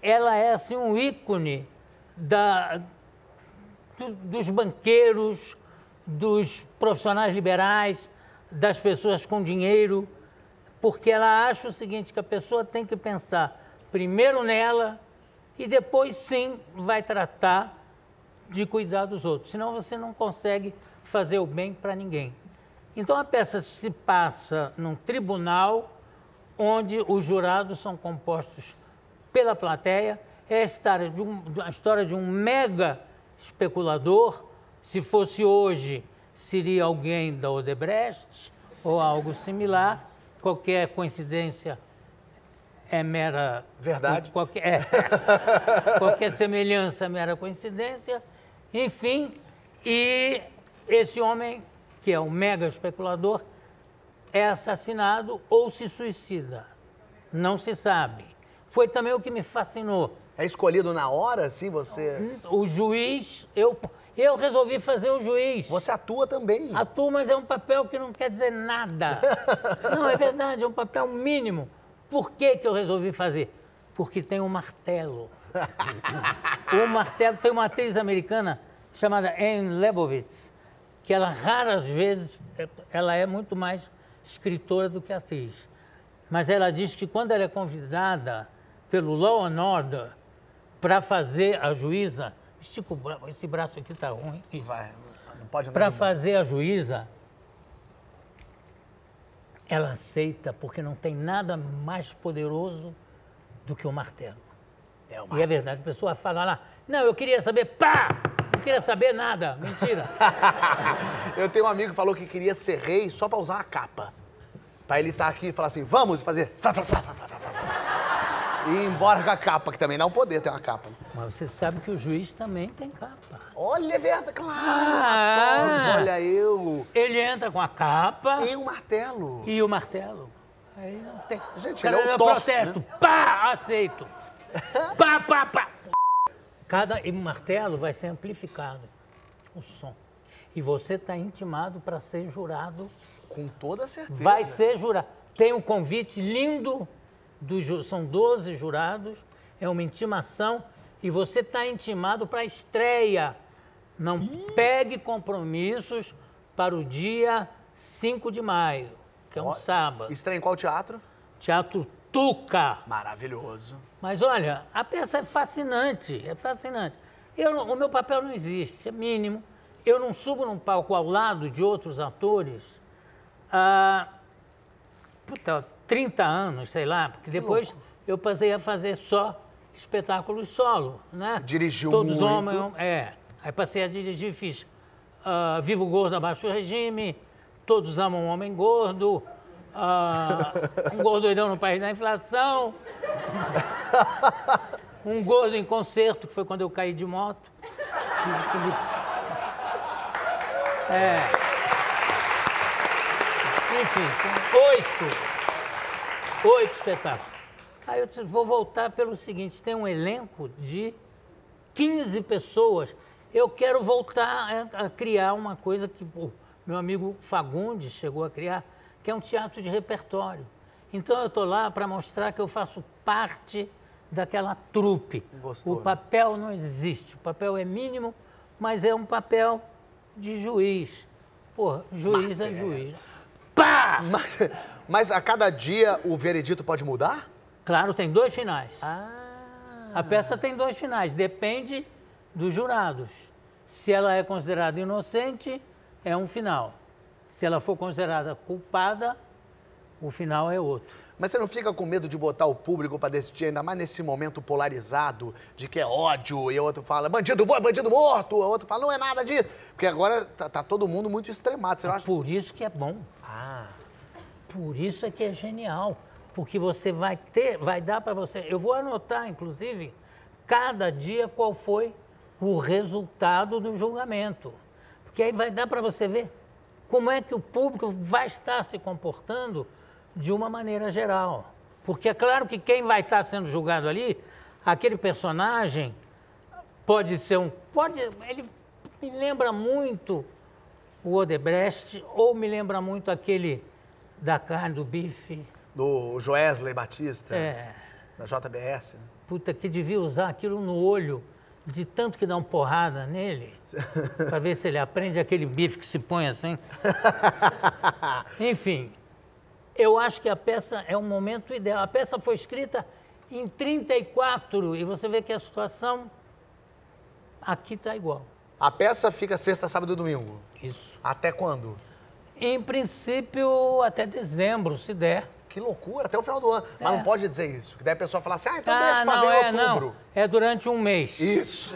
Ela é assim um ícone da, do- dos banqueiros, dos profissionais liberais, das pessoas com dinheiro, porque ela acha o seguinte, que a pessoa tem que pensar primeiro nela e depois sim vai tratar de cuidar dos outros. Senão você não consegue fazer o bem para ninguém. Então a peça se passa num tribunal onde os jurados são compostos pela plateia. É a história de um, a história de um mega especulador. Se fosse hoje, seria alguém da Odebrecht ou algo similar. Qualquer coincidência é mera. Verdade. Qualquer, é. qualquer semelhança é mera coincidência. Enfim, e esse homem, que é um mega especulador, é assassinado ou se suicida. Não se sabe. Foi também o que me fascinou. É escolhido na hora, assim, você... O juiz, eu, eu resolvi fazer o juiz. Você atua também. Atuo, mas é um papel que não quer dizer nada. Não, é verdade, é um papel mínimo. Por que, que eu resolvi fazer? Porque tem um martelo. o martelo, tem uma atriz americana chamada Anne Leibovitz, que ela raras vezes, ela é muito mais escritora do que atriz. Mas ela diz que quando ela é convidada pelo Law and Order para fazer a juíza, estica o braço, esse braço aqui está ruim. isso. Vai, não pode Para fazer a juíza, ela aceita porque não tem nada mais poderoso do que o martelo. É o E é verdade, a pessoa fala lá, não, eu queria saber, pá! Não queria saber nada. Mentira. Eu tenho um amigo que falou que queria ser rei só pra usar uma capa. Pra ele estar aqui e falar assim, vamos fazer... flá, flá, flá, flá, flá. E com a capa, que também dá um poder ter uma capa. Mas você sabe que o juiz também tem capa. Olha, é verdade, claro. Ah. Olha eu. Ele entra com a capa E o martelo. e o martelo. Aí não tem. Gente, Cara, ele é o eu Thor, protesto. Pá! Aceito. pá, pá, pá. Cada martelo vai ser amplificado. O som. E você está intimado para ser jurado. Com toda certeza. Vai ser jurado. Tem um convite lindo. São 12 jurados. É uma intimação. E você está intimado para a estreia. Não pegue compromissos para o dia 5 de maio, que é um sábado. Estreia em qual teatro? Teatro Tuca. Maravilhoso. Mas olha, a peça é fascinante, é fascinante. Eu, o meu papel não existe, é mínimo. Eu não subo num palco ao lado de outros atores há puta, 30 anos, sei lá, porque depois eu passei a fazer só espetáculos solo, né? Dirigiu Todos muito. homens, é. Aí passei a dirigir, fiz ah, Vivo Gordo Abaixo do Regime, Todos Amam um Homem Gordo, ah, Um Gordoidão no País da Inflação, Um Gordo em Concerto, que foi quando eu caí de moto. Tive que me- É. Enfim, são oito. Espetáculos. Aí eu disse, vou voltar pelo seguinte, tem um elenco de 15 pessoas. Eu quero voltar a, a criar uma coisa que o meu amigo Fagundes chegou a criar, que é um teatro de repertório. Então eu estou lá para mostrar que eu faço parte daquela trupe. Gostou, o né? papel não existe, o papel é mínimo, mas é um papel de juiz. Porra, juiz é juiz. Pá! Mas, mas a cada dia o veredito pode mudar? Claro, tem dois finais. Ah. A peça tem dois finais, depende dos jurados. Se ela é considerada inocente, é um final. Se ela for considerada culpada, o final é outro. Mas você não fica com medo de botar o público pra decidir, ainda mais nesse momento polarizado, de que é ódio, e o outro fala, bandido bom, é bandido morto, o outro fala, não é nada disso. Porque agora tá, tá todo mundo muito extremado, você não acha? Por isso que é bom. Ah, Por isso é que é genial. Porque você vai ter, vai dar para você. Eu vou anotar, inclusive, cada dia qual foi o resultado do julgamento. Porque aí vai dar para você ver como é que o público vai estar se comportando de uma maneira geral. Porque é claro que quem vai estar sendo julgado ali, aquele personagem pode ser um. Pode, ele me lembra muito o Odebrecht, ou me lembra muito aquele da carne do bife. do Joesley Batista, É, da JBS. né? puta, que devia usar aquilo no olho, de tanto que dá uma porrada nele, para ver se ele aprende aquele bife que se põe assim. Enfim, eu acho que a peça é um momento ideal. A peça foi escrita em 34 e você vê que a situação aqui está igual. A peça fica sexta, sábado e domingo. Isso. Até quando? Em princípio, até dezembro, se der. Que loucura, até o final do ano. Mas É. não pode dizer isso, que daí a pessoa fala assim, ah, então Ah, deixa pra não, ver é, em não. outubro. É durante um mês. Isso.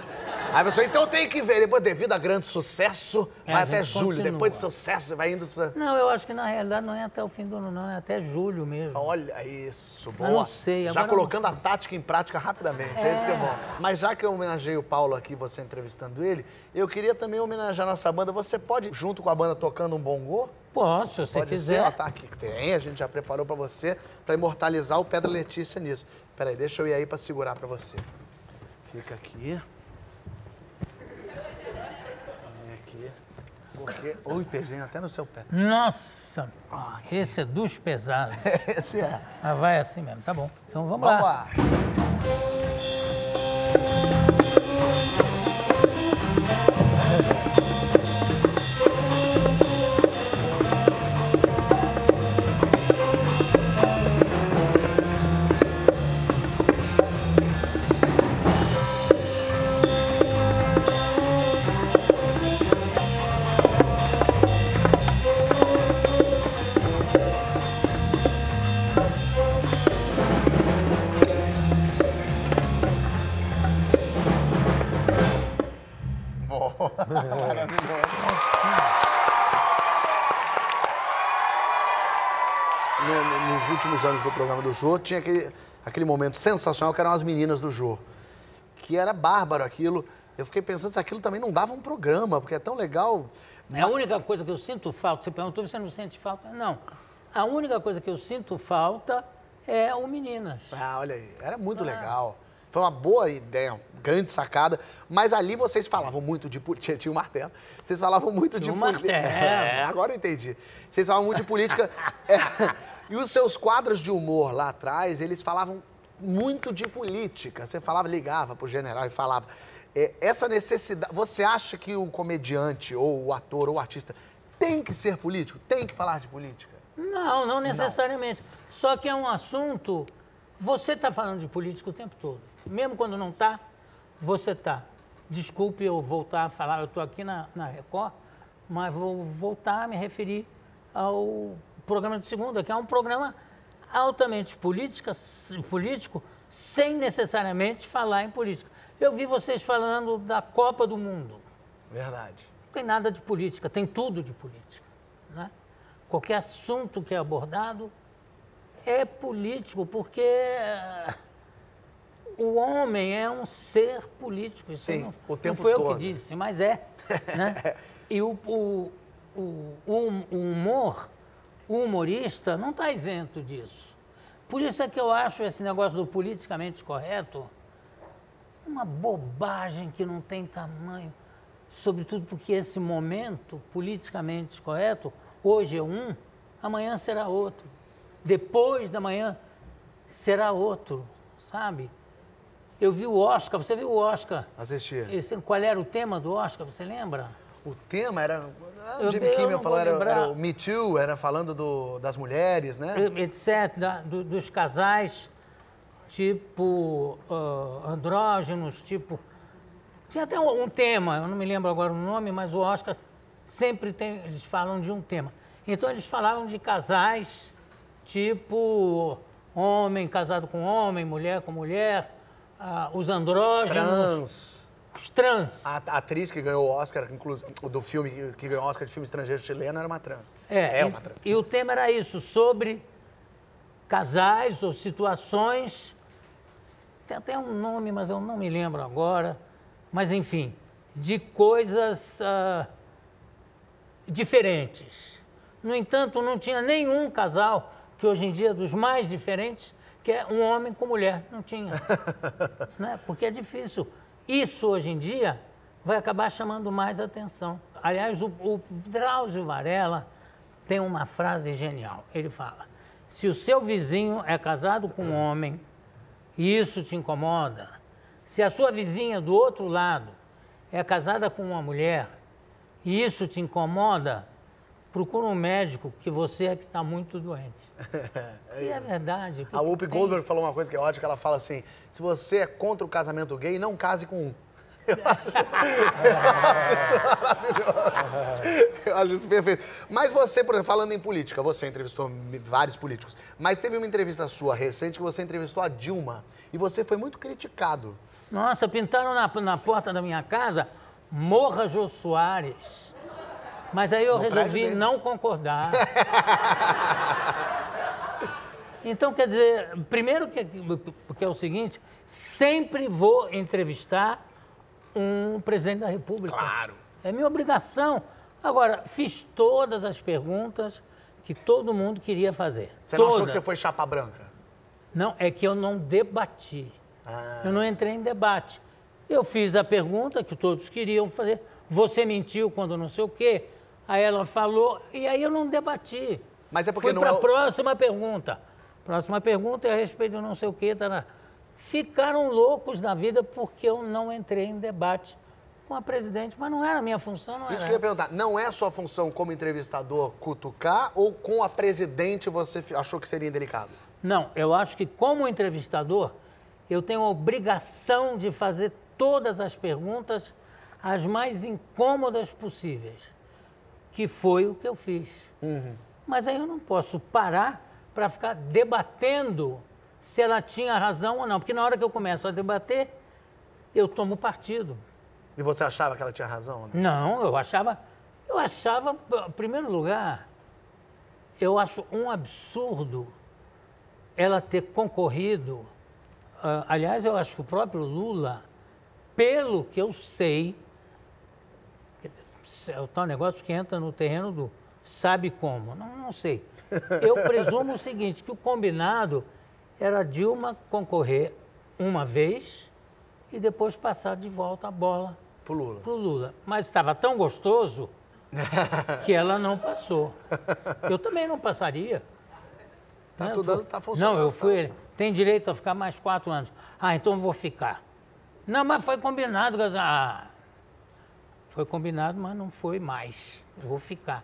Aí a pessoa, então tem que ver. Depois, devido a grande sucesso, É, vai até julho. continua. Depois de sucesso, vai indo... Não, eu acho que na realidade não é até o fim do ano, não, é até julho mesmo. Olha isso, boa. Eu não sei, Já colocando a tática em prática rapidamente, é. isso que é bom. Mas já que eu homenageei o Paulo aqui, você entrevistando ele, eu queria também homenagear a nossa banda. Você pode, junto com a banda tocando um bongô, Posso, se você Pode quiser. ser? Ó, tá aqui. Tem, a gente já preparou pra você, pra imortalizar o pé da Letícia nisso. Peraí, deixa eu ir aí pra segurar pra você. Fica aqui. Vem aqui. Porque... Ui, pezinho até no seu pé. Nossa, esse é dos pesados. Esse é. Mas vai assim mesmo, tá bom. Então vamos, Vamos lá. lá. Do programa do Jô, tinha aquele, aquele momento sensacional que eram as meninas do Jô. Que era bárbaro aquilo. Eu fiquei pensando se aquilo também não dava um programa, porque é tão legal. É a única coisa que eu sinto falta, você perguntou, você não sente falta? Não. A única coisa que eu sinto falta é o Meninas. Ah, olha aí, era muito legal. Foi uma boa ideia, uma grande sacada. Mas ali vocês falavam muito de política. Tinha o martelo. Vocês falavam muito de um política. É, agora eu entendi. Vocês falavam muito de política. É, E os seus quadros de humor lá atrás, eles falavam muito de política. Você falava, ligava pro general e falava. É, essa necessidade. Você acha que o comediante, ou o ator, ou o artista, tem que ser político? Tem que falar de política? Não, não necessariamente. Só que é um assunto. Você está falando de política o tempo todo. Mesmo quando não está, você está. Desculpe eu voltar a falar, eu estou aqui na, na Record, mas vou voltar a me referir ao programa de segunda, que é um programa altamente política, político, sem necessariamente falar em política. Eu vi vocês falando da Copa do Mundo. Verdade. Não tem nada de política, tem tudo de política. Né? Qualquer assunto que é abordado é político, porque eh, o homem é um ser político. Isso Sim, não, o tempo não foi eu todo. que disse, mas é. Né? E o, o, o, o- o humor, o humorista, não está isento disso. Por isso é que eu acho esse negócio do politicamente correto uma bobagem que não tem tamanho. Sobretudo porque esse momento politicamente correto, hoje é um, amanhã será outro. Depois da manhã será outro, sabe? Eu vi o Oscar, você viu o Oscar? Assistia. Qual era o tema do Oscar, você lembra? O tema era. O Jimmy eu Kimmel falou, era, era o Me Too, era falando do- das mulheres, né? etc., da- do- dos casais, tipo ah, andrógenos, tipo. Tinha até um, um tema, eu não me lembro agora o nome, mas o Oscar sempre tem, eles falam de um tema. Então eles falavam de casais, tipo homem casado com homem, mulher com mulher, ah, os andrógenos, Trans. Os trans. A, a atriz que ganhou o Oscar, inclusive, do filme, que, que ganhou o Oscar de filme estrangeiro chileno, era uma trans. É, É e, uma trans. e o tema era isso, sobre casais ou situações. Tem até um nome, mas eu não me lembro agora. Mas, enfim, de coisas ah, diferentes. No entanto, não tinha nenhum casal, que hoje em dia é dos mais diferentes, que é um homem com mulher. Não tinha. né? Porque é difícil. Isso, hoje em dia, vai acabar chamando mais atenção. Aliás, o, o Drauzio Varela tem uma frase genial. Ele fala: se o seu vizinho é casado com um homem e isso te incomoda, se a sua vizinha do outro lado é casada com uma mulher e isso te incomoda, procura um médico que você é que está muito doente. e é verdade. A Whoopi Goldberg falou uma coisa que é ótima, que ela fala assim, se você é contra o casamento gay, não case com um. Eu acho isso maravilhoso. Eu acho isso perfeito. Mas você, por exemplo, falando em política, você entrevistou vários políticos, mas teve uma entrevista sua recente que você entrevistou a Dilma e você foi muito criticado. Nossa, pintaram na, na porta da minha casa Morra Jô Soares. Mas aí eu prédio resolvi não concordar. Então, quer dizer, primeiro que, porque é o seguinte, sempre vou entrevistar um presidente da República. Claro. É minha obrigação. Agora, fiz todas as perguntas que todo mundo queria fazer. Você não todas. achou que você foi chapa branca? Não, é que eu não debati. Ah. Eu não entrei em debate. Eu fiz a pergunta que todos queriam fazer. Você mentiu quando não sei o quê. Aí ela falou, e aí eu não debati. Mas é porque Fui não para é a o- próxima pergunta. Próxima pergunta é a respeito do não sei o quê. Tará. Ficaram loucos da vida porque eu não entrei em debate com a presidente. Mas não era a minha função, não Isso era. que eu ia perguntar. Não é sua função como entrevistador cutucar ou com a presidente você achou que seria indelicado? Não, eu acho que como entrevistador, eu tenho a obrigação de fazer todas as perguntas as mais incômodas possíveis, que foi o que eu fiz. Mas aí eu não posso parar para ficar debatendo se ela tinha razão ou não, porque na hora que eu começo a debater, eu tomo partido. E você achava que ela tinha razão? Né? Não, eu achava, eu achava, em primeiro lugar, eu acho um absurdo ela ter concorrido. ah, aliás, eu acho que o próprio Lula, pelo que eu sei, é o tal negócio que entra no terreno do sabe como. Não, não sei. Eu presumo o seguinte, que o combinado era Dilma concorrer uma vez e depois passar de volta a bola Pro Lula. para o Lula. Mas estava tão gostoso que ela não passou. Eu também não passaria. Tá Né? tudo- tá funcionando, Não, eu fui. Tem direito a ficar mais quatro anos. Ah, então vou ficar. Não, mas foi combinado. Ah, foi combinado, mas não foi mais. Eu vou ficar.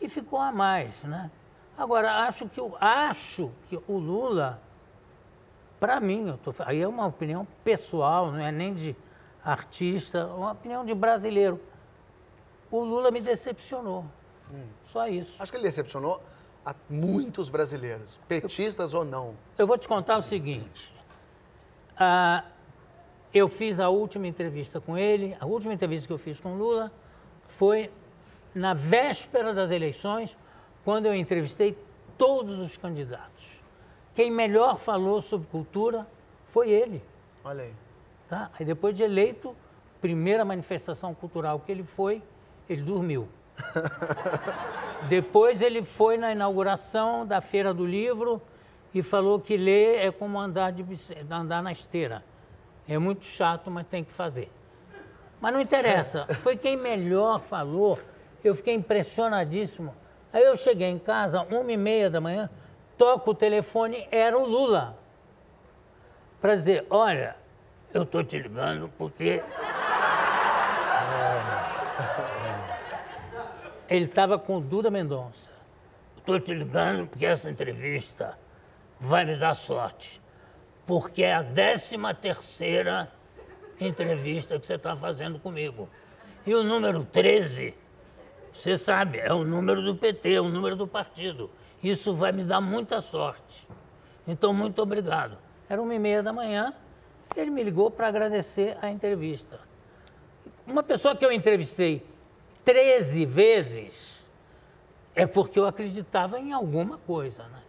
E ficou a mais, né? Agora, acho que, o- acho que o Lula, para mim, eu tô, aí é uma opinião pessoal, não é nem de artista, é uma opinião de brasileiro. O Lula me decepcionou. Só isso. Acho que ele decepcionou a muitos brasileiros, petistas ou não. Eu vou te contar o seguinte. Ah, eu fiz a última entrevista com ele, a última entrevista que eu fiz com Lula foi na véspera das eleições, quando eu entrevistei todos os candidatos. Quem melhor falou sobre cultura foi ele. Olha aí. Tá? Aí depois de eleito, primeira manifestação cultural que ele foi, ele dormiu. depois ele foi na inauguração da Feira do Livro e falou que ler é como andar, de, andar na esteira. É muito chato, mas tem que fazer. Mas não interessa, foi quem melhor falou. Eu fiquei impressionadíssimo. Aí eu cheguei em casa, uma e meia da manhã, toco o telefone, era o Lula para dizer, olha, eu estou te ligando porque. Ele estava com Duda Mendonça. Estou te ligando porque essa entrevista vai me dar sorte. Porque é a décima terceira entrevista que você está fazendo comigo. E o número 13, você sabe, é o número do PT, é o número do partido. Isso vai me dar muita sorte. Então, muito obrigado. Era uma e meia da manhã, ele me ligou para agradecer a entrevista. Uma pessoa que eu entrevistei 13 vezes é porque eu acreditava em alguma coisa, né?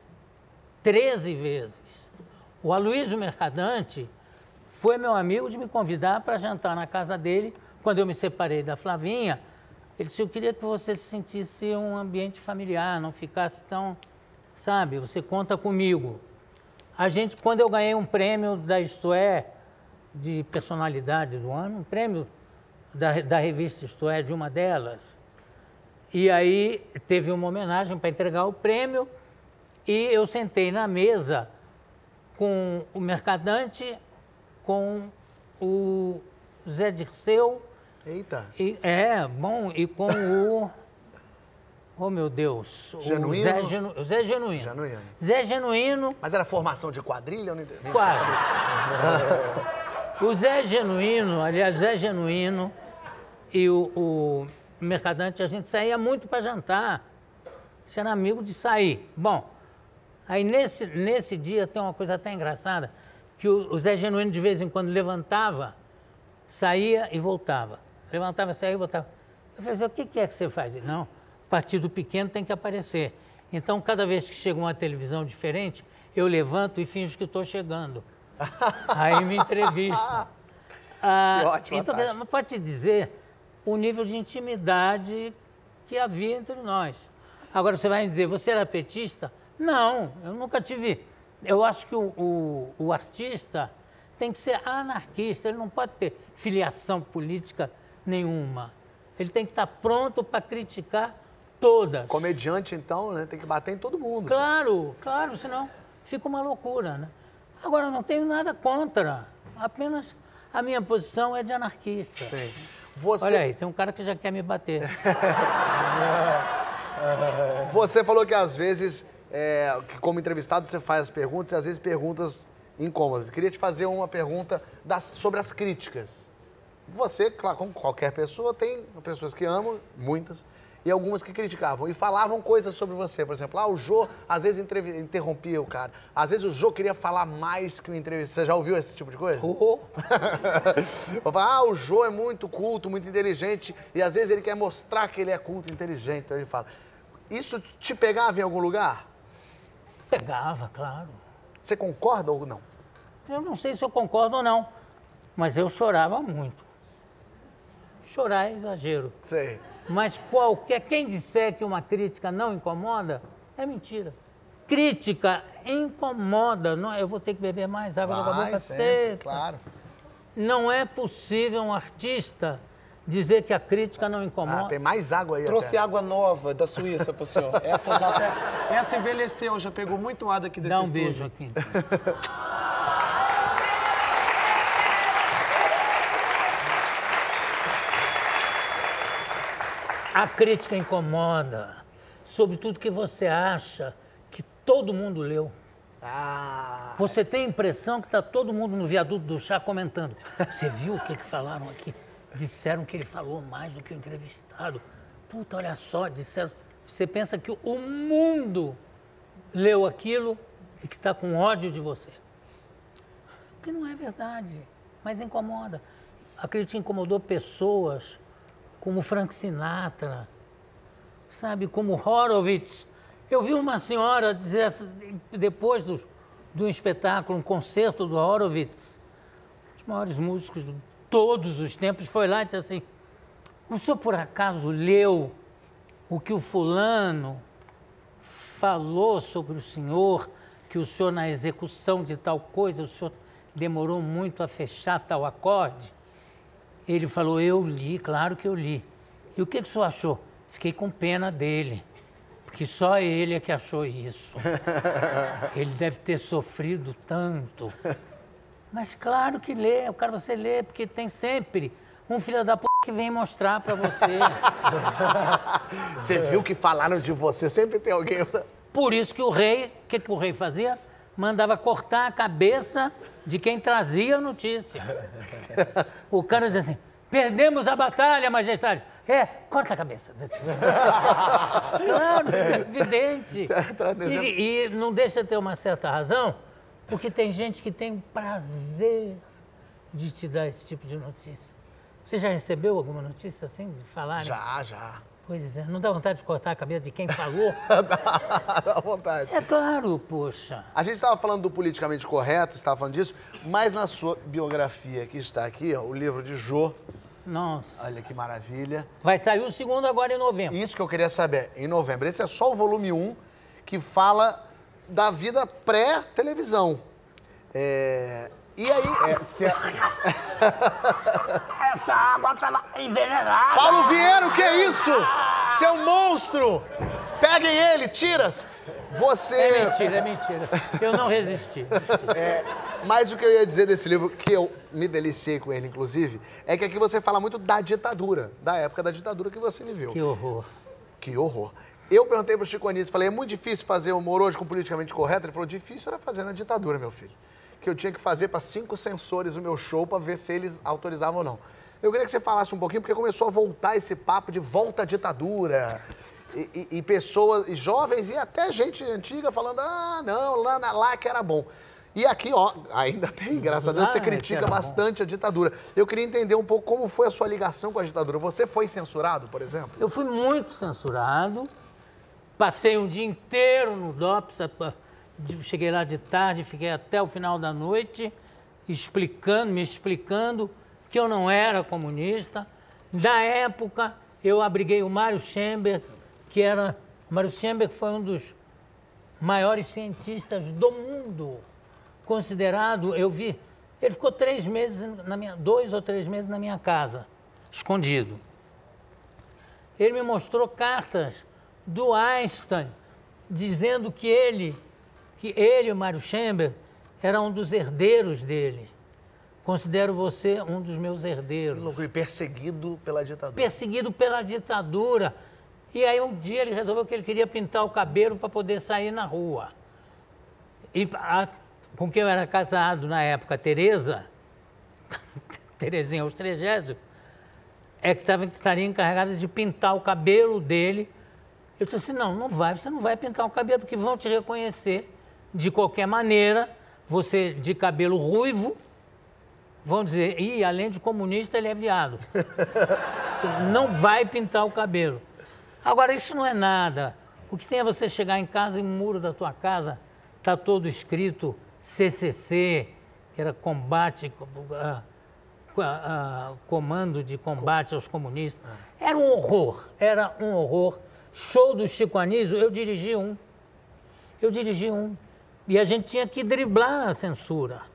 13 vezes. O Aloysio Mercadante foi meu amigo de me convidar para jantar na casa dele quando eu me separei da Flavinha. Ele disse: Eu queria que você se sentisse um ambiente familiar, não ficasse tão. Sabe, você conta comigo. A gente, quando eu ganhei um prêmio da Isto É, de personalidade do ano, um prêmio da, da revista Isto É, de uma delas, e aí teve uma homenagem para entregar o prêmio, e eu sentei na mesa com o Mercadante, com o Zé Dirceu, Eita. e, é, bom, e com o. Oh, meu Deus. Genuíno? O Zé, Genu, Zé Genuíno. Genuíno. Zé Genuíno, Mas era formação de quadrilha? Não entendi. quase. o Zé Genuíno, aliás, Zé Genuíno e o, o Mercadante, a gente saía muito para jantar. Era amigo de sair. Bom, aí nesse, nesse dia tem uma coisa até engraçada, que o, o Zé Genuíno de vez em quando levantava, saía e voltava. Levantava, saía e voltava. Eu falei, o que que é que você faz? Ele, não, partido pequeno tem que aparecer. Então, cada vez que chega uma televisão diferente, eu levanto e finjo que estou chegando. Aí me entrevista. Ah, Que ótima então, mas pode te dizer o nível de intimidade que havia entre nós. Agora você vai dizer, você era petista? Não, eu nunca tive. Eu acho que o, o, o artista tem que ser anarquista, ele não pode ter filiação política nenhuma. Ele tem que estar pronto para criticar todas. Comediante, então, né? Tem que bater em todo mundo. Claro, claro, senão fica uma loucura, né? Agora, eu não tenho nada contra, apenas a minha posição é de anarquista. Sim. Você, Olha aí, tem um cara que já quer me bater. você falou que às vezes, é, que como entrevistado, você faz as perguntas e às vezes perguntas incômodas. Queria te fazer uma pergunta das- sobre as críticas. Você, claro, como qualquer pessoa, tem pessoas que amam, muitas, e algumas que criticavam e falavam coisas sobre você. Por exemplo, ah, o Jô às vezes interrompia o cara. Às vezes o Jô queria falar mais que o entrevistado. Você já ouviu esse tipo de coisa? Oh, ah, o Jô é muito culto, muito inteligente, e às vezes ele quer mostrar que ele é culto e inteligente. Então ele fala. Isso te pegava em algum lugar? Pegava, claro. Você concorda ou não? Eu não sei se eu concordo ou não, mas eu chorava muito. Chorar é exagero. Sei. Mas qualquer quem disser que uma crítica não incomoda é mentira. Crítica incomoda. Não, eu vou ter que beber mais água da boca sempre, seca. claro. Não é possível um artista dizer que a crítica não incomoda. Ah, tem mais água aí Trouxe até. água nova da Suíça pro senhor. Essa já até, essa envelheceu, já pegou muito ar daqui desse Dá um estúdio. beijo aqui. A crítica incomoda, sobretudo que você acha que todo mundo leu. Ah, Você tem a impressão que está todo mundo no viaduto do chá comentando. Você viu o que, que falaram aqui? Disseram que ele falou mais do que o entrevistado. Puta, olha só, disseram. Você pensa que o mundo leu aquilo e que está com ódio de você. O que não é verdade, mas incomoda. A crítica incomodou pessoas como Frank Sinatra, sabe, como Horowitz. Eu vi uma senhora dizer, depois do, do espetáculo, um concerto do Horowitz, um dos maiores músicos de todos os tempos, foi lá e disse assim: O senhor por acaso leu o que o fulano falou sobre o senhor, que o senhor, na execução de tal coisa, o senhor demorou muito a fechar tal acorde? Ele falou: Eu li, claro que eu li. E o que, que o senhor achou? Fiquei com pena dele, porque só ele é que achou isso. Ele deve ter sofrido tanto. Mas claro que lê, eu quero você ler, porque tem sempre um filho da p que vem mostrar para você. você viu que falaram de você? Sempre tem alguém. Por isso que o rei, o que, que o rei fazia? Mandava cortar a cabeça de quem trazia a notícia. O cara dizia assim: perdemos a batalha, majestade. É, corta a cabeça. claro, é evidente. E, e não deixa de ter uma certa razão, porque tem gente que tem prazer de te dar esse tipo de notícia. Você já recebeu alguma notícia assim, de falar? Já, já. Pois é, não dá vontade de cortar a cabeça de quem falou? Dá vontade. É claro, poxa. A gente estava falando do politicamente correto, estava falando disso, mas na sua biografia que está aqui, ó, o livro de Jô, Nossa. olha que maravilha. Vai sair o segundo agora em novembro. Isso que eu queria saber, em novembro. Esse é só o volume 1, que fala da vida pré-televisão. É, E aí, É, se a- Essa água tava envenenada. Paulo Vieira, o que é isso? Seu monstro! Peguem ele, tiras! Você. É mentira, é mentira. Eu não resisti. Mas o que eu ia dizer desse livro, que eu me deliciei com ele, inclusive, é que aqui você fala muito da ditadura, da época da ditadura que você viveu. Que horror. Que horror. Eu perguntei pro Chico Anísio, falei, é muito difícil fazer humor hoje com politicamente correto? Ele falou, difícil era fazer na ditadura, meu filho. Que eu tinha que fazer para cinco censores o meu show para ver se eles autorizavam ou não. Eu queria que você falasse um pouquinho, porque começou a voltar esse papo de volta à ditadura. E, e- e pessoas, e jovens e até gente antiga falando, ah, não, lá, lá que era bom. E aqui, ó, ainda bem, graças a Deus, você critica bastante a ditadura. Eu queria entender um pouco como foi a sua ligação com a ditadura. Você foi censurado, por exemplo? Eu fui muito censurado. Passei um dia inteiro no DOPS. Cheguei lá de tarde, fiquei até o final da noite explicando, me explicando que eu não era comunista. Da época eu abriguei o Mário Schember, que era. O Mário Schember foi um dos maiores cientistas do mundo, considerado. Eu vi. Ele ficou três meses, na minha, dois ou três meses na minha casa, escondido. Ele me mostrou cartas do Einstein, dizendo que ele, que ele, o Mário Schember, era um dos herdeiros dele. Considero você um dos meus herdeiros. E perseguido pela ditadura. Perseguido pela ditadura. E aí um dia ele resolveu que ele queria pintar o cabelo para poder sair na rua. E a, com quem eu era casado na época, Tereza, Terezinha Austrégésio, é que tava, estaria encarregada de pintar o cabelo dele. Eu disse assim, não, não vai, você não vai pintar o cabelo, porque vão te reconhecer de qualquer maneira, você de cabelo ruivo, vão dizer, e além de comunista, ele é viado. Você não vai pintar o cabelo. Agora, isso não é nada. O que tem é você chegar em casa e o muro da tua casa está todo escrito CCC, que era combate, uh, uh, comando de combate aos comunistas. Era um horror, era um horror. Show do Chico Anísio, eu dirigi um. Eu dirigi um. E a gente tinha que driblar a censura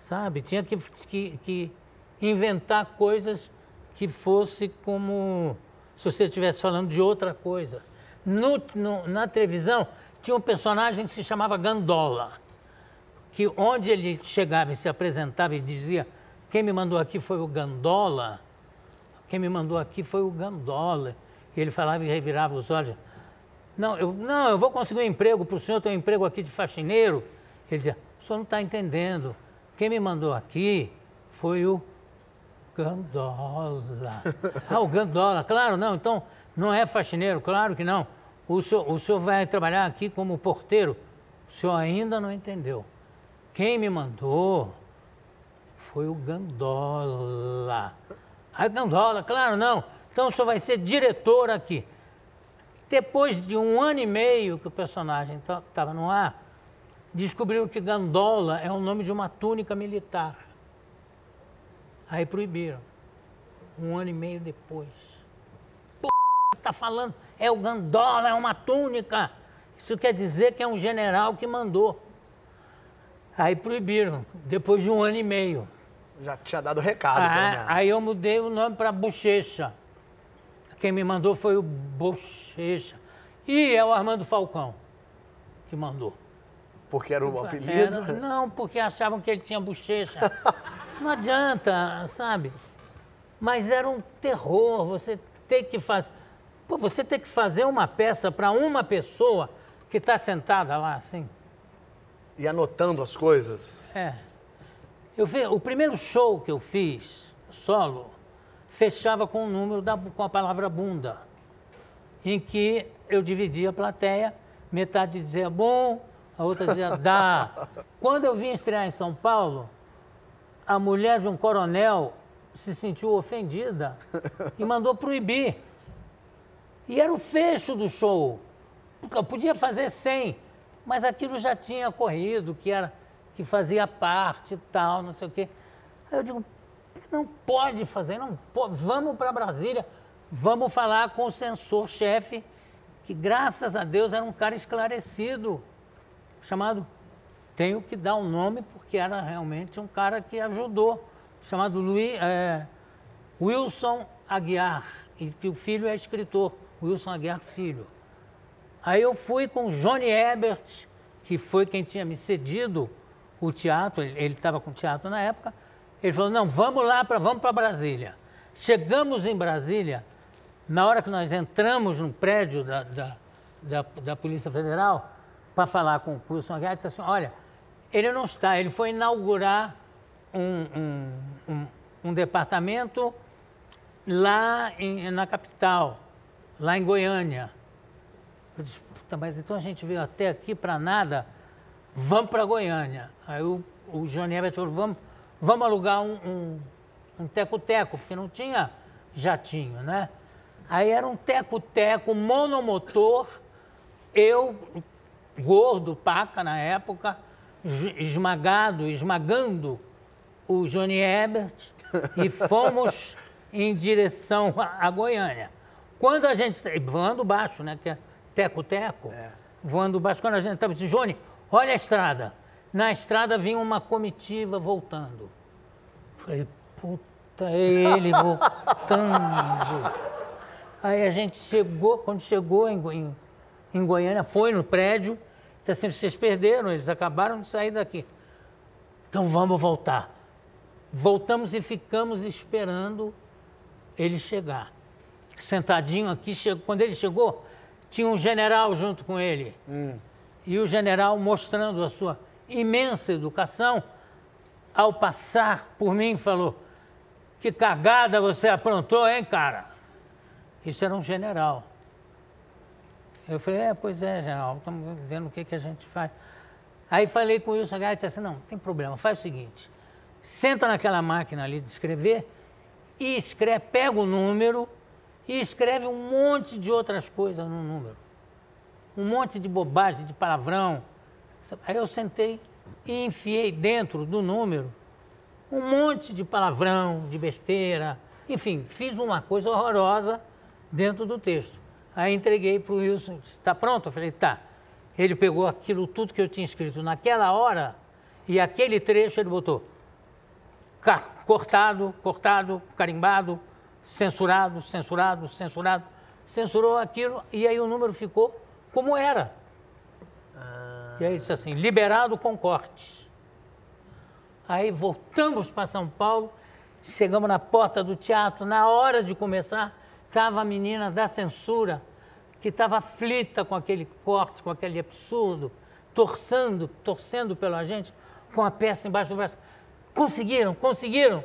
sabe? Tinha que, que, que inventar coisas que fosse como se você estivesse falando de outra coisa. No, no, na televisão tinha um personagem que se chamava Gandola, que onde ele chegava e se apresentava e dizia quem me mandou aqui foi o Gandola, quem me mandou aqui foi o Gandola. E ele falava e revirava os olhos. Não, eu, não, eu vou conseguir um emprego para o senhor, tem um emprego aqui de faxineiro. Ele dizia, o senhor não está entendendo. Quem me mandou aqui foi o Gandola. Ah, o Gandola, claro, não. Então, não é faxineiro, claro que não. O senhor, o senhor vai trabalhar aqui como porteiro. O senhor ainda não entendeu. Quem me mandou foi o Gandola. Ah, Gandola, claro, não. Então o senhor vai ser diretor aqui. Depois de um ano e meio que o personagem estava no ar, descobriram que gandola é o nome de uma túnica militar. Aí proibiram. Um ano e meio depois. Pô, tá falando, é o gandola, é uma túnica. Isso quer dizer que é um general que mandou. Aí proibiram, depois de um ano e meio. Já tinha dado recado. Ah, aí eu mudei o nome para Bochecha. Quem me mandou foi o Bochecha. E é o Armando Falcão que mandou. Porque era o apelido? Era, não, porque achavam que ele tinha bochecha. não adianta, sabe? Mas era um terror, você tem que fazer. Pô, você tem que fazer uma peça para uma pessoa que está sentada lá assim. E anotando as coisas? É. Eu fiz, o primeiro show que eu fiz, solo, fechava com o número da, com a palavra bunda, em que eu dividia a plateia, metade dizia bom, a outra dizia dá. Quando eu vim estrear em São Paulo, a mulher de um coronel se sentiu ofendida e mandou proibir. E era o fecho do show. Eu podia fazer 100, mas aquilo já tinha corrido, que era que fazia parte e tal, não sei o quê. Aí eu digo, não pode fazer, não pode. Vamos para Brasília, vamos falar com o censor-chefe, que graças a Deus era um cara esclarecido chamado, tenho que dar um nome porque era realmente um cara que ajudou, chamado Luiz, é, Wilson Aguiar, e que o filho é escritor, Wilson Aguiar Filho. Aí eu fui com Johnny Ebert, que foi quem tinha me cedido o teatro, ele estava com teatro na época. Ele falou: não, vamos lá, pra, vamos para Brasília. Chegamos em Brasília, na hora que nós entramos no prédio da, da, da, da Polícia Federal, para falar com o Wilson Aguiar, disse assim, olha, ele não está, ele foi inaugurar um, um, um, um departamento lá em, na capital, lá em Goiânia. Eu disse, puta, mas então a gente veio até aqui para nada, vamos para Goiânia. Aí o, o Johnny Herbert falou, vamos, vamos alugar um, um teco-teco, porque não tinha jatinho, né? Aí era um teco-teco monomotor, eu gordo, paca na época, esmagado, esmagando o Johnny Herbert e fomos em direção a Goiânia. Quando a gente. Voando baixo, né? Que é teco-teco. Voando baixo. Quando a gente estava. Johnny, olha a estrada. Na estrada vinha uma comitiva voltando. Falei, puta, é ele voltando. Aí a gente chegou, quando chegou em, em, em Goiânia, foi no prédio, disse assim, vocês perderam, eles acabaram de sair daqui. Então vamos voltar. Voltamos e ficamos esperando ele chegar. Sentadinho aqui, chegou, quando ele chegou, tinha um general junto com ele. E o general mostrando a sua imensa educação, ao passar por mim, falou: Que cagada você aprontou, hein, cara? Isso era um general. Eu falei: É, pois é, general, estamos vendo o que, que a gente faz. Aí falei com o Wilson Gás e disse assim: não tem problema, faz o seguinte: senta naquela máquina ali de escrever e escreve, pega o número e escreve um monte de outras coisas no número. Um monte de bobagem, de palavrão. Aí eu sentei e enfiei dentro do número um monte de palavrão, de besteira. Enfim, fiz uma coisa horrorosa dentro do texto. Aí entreguei para o Wilson, está pronto? Eu falei, tá. Ele pegou aquilo tudo que eu tinha escrito naquela hora e aquele trecho ele botou cortado, cortado, carimbado, censurado, censurado, censurado. Censurou aquilo e aí o número ficou como era. E aí disse assim, liberado com cortes. Aí voltamos para São Paulo, chegamos na porta do teatro, na hora de começar, estava a menina da censura, que estava aflita com aquele corte, com aquele absurdo, torcendo, torcendo pela gente, com a peça embaixo do braço. Conseguiram, conseguiram.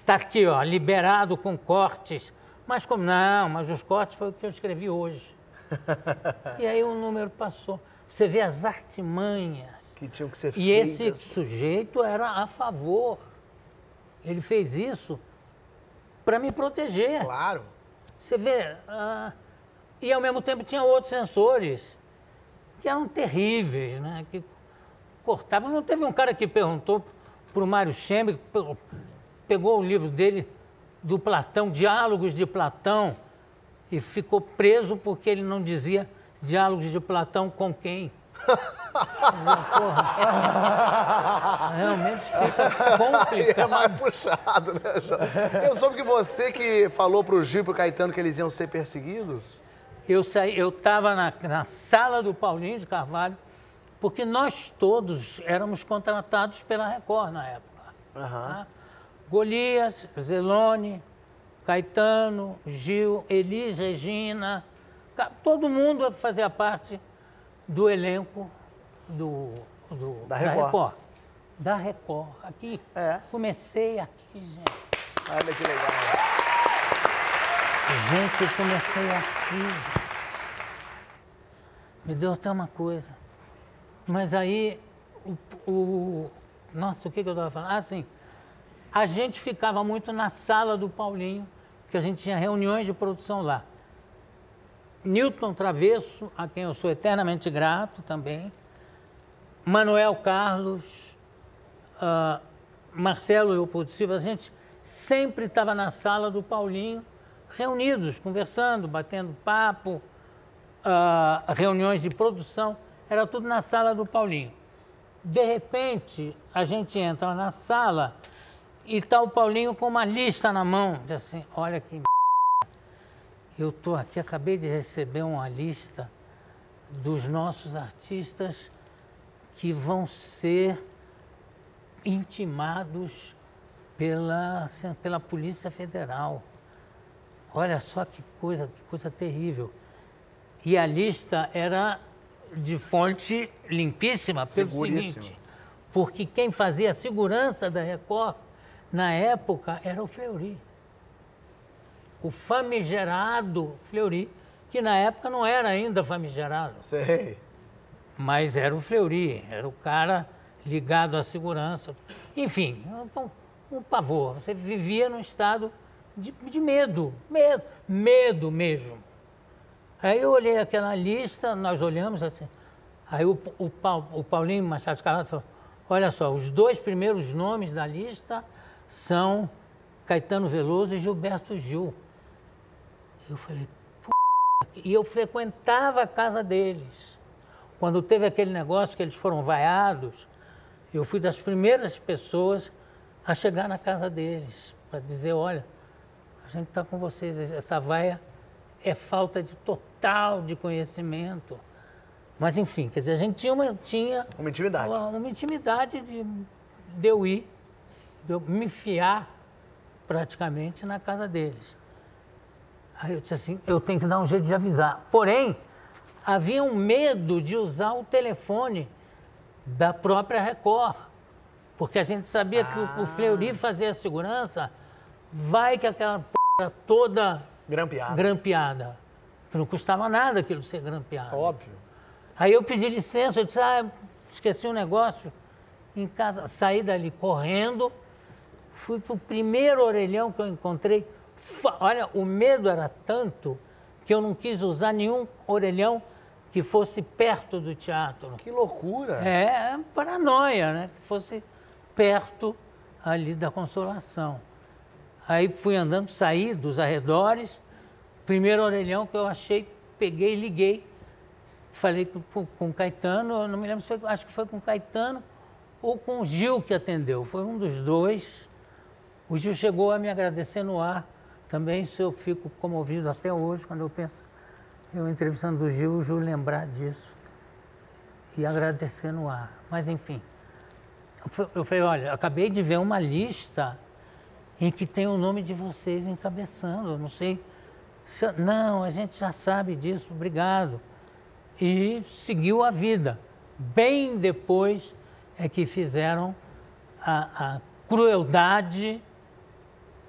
Está aqui, ó, liberado com cortes. Mas como? Não, mas os cortes foi o que eu escrevi hoje. e aí o número passou. Você vê as artimanhas. Que tinham que ser E esse feitas. sujeito era a favor. Ele fez isso para me proteger. Claro. Você vê. ah, e ao mesmo tempo tinha outros sensores que eram terríveis, né? Que cortavam. Não teve um cara que perguntou para o Mário Chembe, pe- pegou o livro dele do Platão, Diálogos de Platão, e ficou preso porque ele não dizia diálogos de Platão com quem. Porra. Realmente fica É complicado. mais puxado, né? Eu soube que você que falou pro Gil e pro Caetano que eles iam ser perseguidos. Eu saí, eu estava na, na sala do Paulinho de Carvalho, porque nós todos éramos contratados pela Record na época. tá? Golias, Zelone, Caetano, Gil, Elis Regina, todo mundo fazia parte do elenco do, do- Da Record. Da Record. Aqui. É. Comecei aqui, gente. Olha que legal. Gente, eu comecei aqui. Me deu até uma coisa. Mas aí, o, o- nossa, o que, que eu estava falando? Ah, sim. A gente ficava muito na sala do Paulinho, que a gente tinha reuniões de produção lá. Newton Travesso, a quem eu sou eternamente grato também. Manuel Carlos, ah, Marcelo Leopoldo Silva, a gente sempre estava na sala do Paulinho, reunidos, conversando, batendo papo, ah, reuniões de produção, era tudo na sala do Paulinho. De repente, a gente entra na sala e está o Paulinho com uma lista na mão, diz assim, olha que eu estou aqui, acabei de receber uma lista dos nossos artistas que vão ser intimados pela, pela Polícia Federal. Olha só que coisa, que coisa terrível. E a lista era de fonte limpíssima, pelo seguinte, porque quem fazia a segurança da Record na época era o Fleury. O famigerado Fleury, que na época não era ainda famigerado. Sei. Mas era o Fleury, era o cara ligado à segurança. Enfim, então, um pavor. Você vivia num estado de, de medo, medo, medo mesmo. Aí eu olhei aquela lista, nós olhamos assim. Aí o, o, o Paulinho Machado Carvalho falou: olha só, os dois primeiros nomes da lista são Caetano Veloso e Gilberto Gil. Eu falei, P... e eu frequentava a casa deles. Quando teve aquele negócio que eles foram vaiados, eu fui das primeiras pessoas a chegar na casa deles para dizer, olha, a gente está com vocês, essa vaia é falta de total de conhecimento. Mas enfim, quer dizer, a gente tinha uma, tinha Uma intimidade. uma, uma intimidade de, de eu ir, de eu me enfiar praticamente na casa deles. Aí eu disse assim, eu tenho que dar um jeito de avisar. Porém, havia um medo de usar o telefone da própria Record. Porque a gente sabia que o, o Fleury fazia a segurança, vai que aquela p... toda Grampeado. grampeada. Que não custava nada aquilo ser grampeado. Óbvio. Aí eu pedi licença, eu disse, ah, esqueci um negócio em casa. Saí dali correndo, fui pro primeiro orelhão que eu encontrei. Olha, o medo era tanto que eu não quis usar nenhum orelhão que fosse perto do teatro. Que loucura. É, paranoia, né? Que fosse perto ali da consolação. Aí fui andando, saí dos arredores, primeiro orelhão que eu achei, peguei, liguei, falei com, com, o Caetano, eu não me lembro se foi, acho que foi com o Caetano ou com o Gil que atendeu, foi um dos dois. O Gil chegou a me agradecer no ar, também isso eu fico comovido até hoje, quando eu penso, eu entrevistando o Gil, o Gil lembrar disso e agradecer no ar. Mas, enfim, eu fa- eu falei, olha, acabei de ver uma lista em que tem o nome de vocês encabeçando, eu não sei... se- não, a gente já sabe disso, obrigado. E seguiu a vida. Bem depois é que fizeram a, a crueldade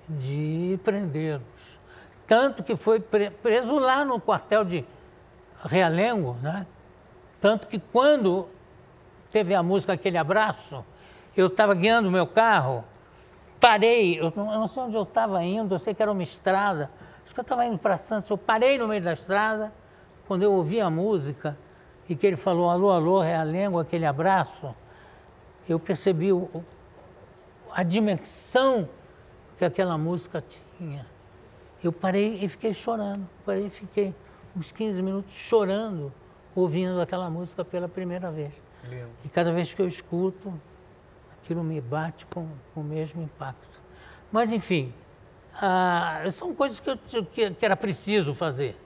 de prendê-los. Tanto que foi pre- preso lá no quartel de Realengo, né? Tanto que quando teve a música Aquele Abraço, eu estava guiando meu carro, parei, eu não, sei onde eu estava indo, eu sei que era uma estrada, acho que eu estava indo para Santos, eu parei no meio da estrada, quando eu ouvi a música e que ele falou alô, alô, Realengo, aquele abraço, eu percebi o- a dimensão que aquela música tinha. Eu parei e fiquei chorando. Parei e fiquei uns 15 minutos chorando, ouvindo aquela música pela primeira vez. E cada vez que eu escuto, aquilo me bate com, com o mesmo impacto. Mas, enfim, ah, são coisas que, eu, que, que era preciso fazer.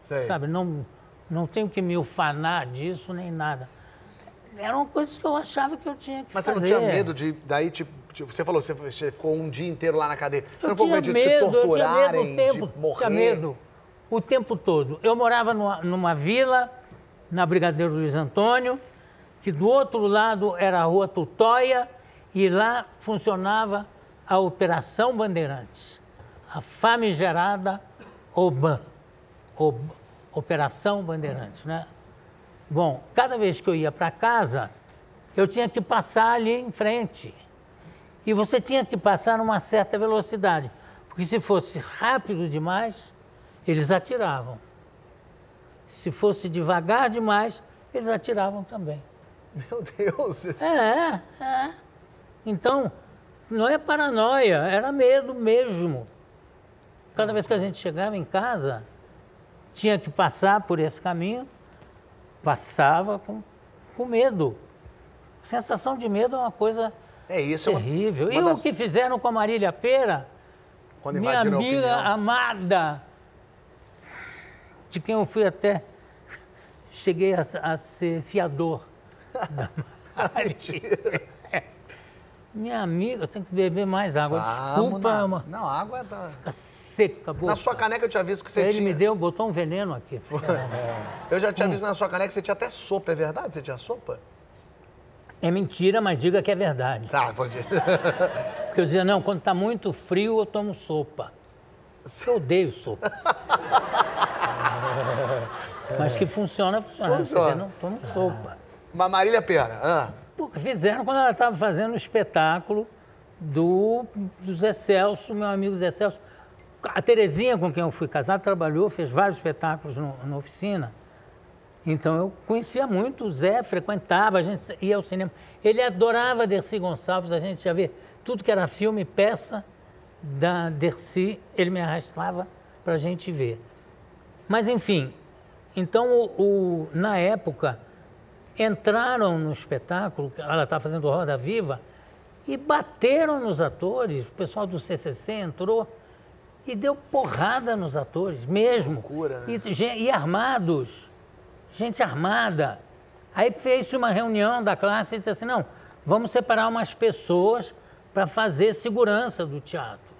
Sei. Sabe, não, não tenho que me ufanar disso nem nada. Eram coisas que eu achava que eu tinha que Mas você fazer. não tinha medo de, daí, tipo, tipo, você falou, você, você ficou um dia inteiro lá na cadeia. Você Eu não tinha medo de te medo, eu tinha medo torturarem, o tempo, morrer? tinha medo o tempo todo. Eu morava numa, numa vila, na Brigadeiro Luiz Antônio, que do outro lado era a rua Tutóia, e lá funcionava a Operação Bandeirantes, a famigerada OBAN, Ob- Operação Bandeirantes, né? Bom, cada vez que eu ia para casa, eu tinha que passar ali em frente. E você tinha que passar numa certa velocidade, porque se fosse rápido demais, eles atiravam. Se fosse devagar demais, eles atiravam também. Meu Deus. É, é. Então, não é paranoia, era medo mesmo. Cada vez que a gente chegava em casa, tinha que passar por esse caminho, passava com, com medo. Sensação de medo é uma coisa É isso. é uma- terrível. uma E das- o que fizeram com a Marília Pera, Quando minha a amiga opinião. amada, de quem eu fui até, cheguei a, a ser fiador. da Marília. Minha amiga, eu tenho que beber mais água. Vamos Desculpa, na- Não, a água tá... fica seca boca. Na sua caneca eu tinha visto que você Ele tinha... me deu, botou um veneno aqui. Eu já Hum. tinha visto na sua caneca que você tinha até sopa, é verdade? Você tinha sopa? É mentira, mas diga que é verdade. Tá, vou dizer. Porque eu dizia, não, quando está muito frio eu tomo sopa. Eu odeio sopa. Mas que funciona, funciona. Você Funciona. diz, não tomo sopa. Uma Marília Pera. Ah. Fizeram quando ela estava fazendo o espetáculo do, do Zé Celso, meu amigo Zé Celso. A Terezinha, com quem eu fui casado, trabalhou, fez vários espetáculos no- na oficina. Então eu conhecia muito o Zé, frequentava, a gente ia ao cinema. Ele adorava Dercy Gonçalves, a gente já vê tudo que era filme, peça da Dercy, ele me arrastava para a gente ver. Mas, enfim, então, o, o- na época, entraram no espetáculo, ela está fazendo Roda Viva, e bateram nos atores. O pessoal do CCC entrou e deu porrada nos atores, mesmo. Loucura, né? e, e armados, gente armada. Aí fez uma reunião da classe e disse assim: não, vamos separar umas pessoas para fazer segurança do teatro.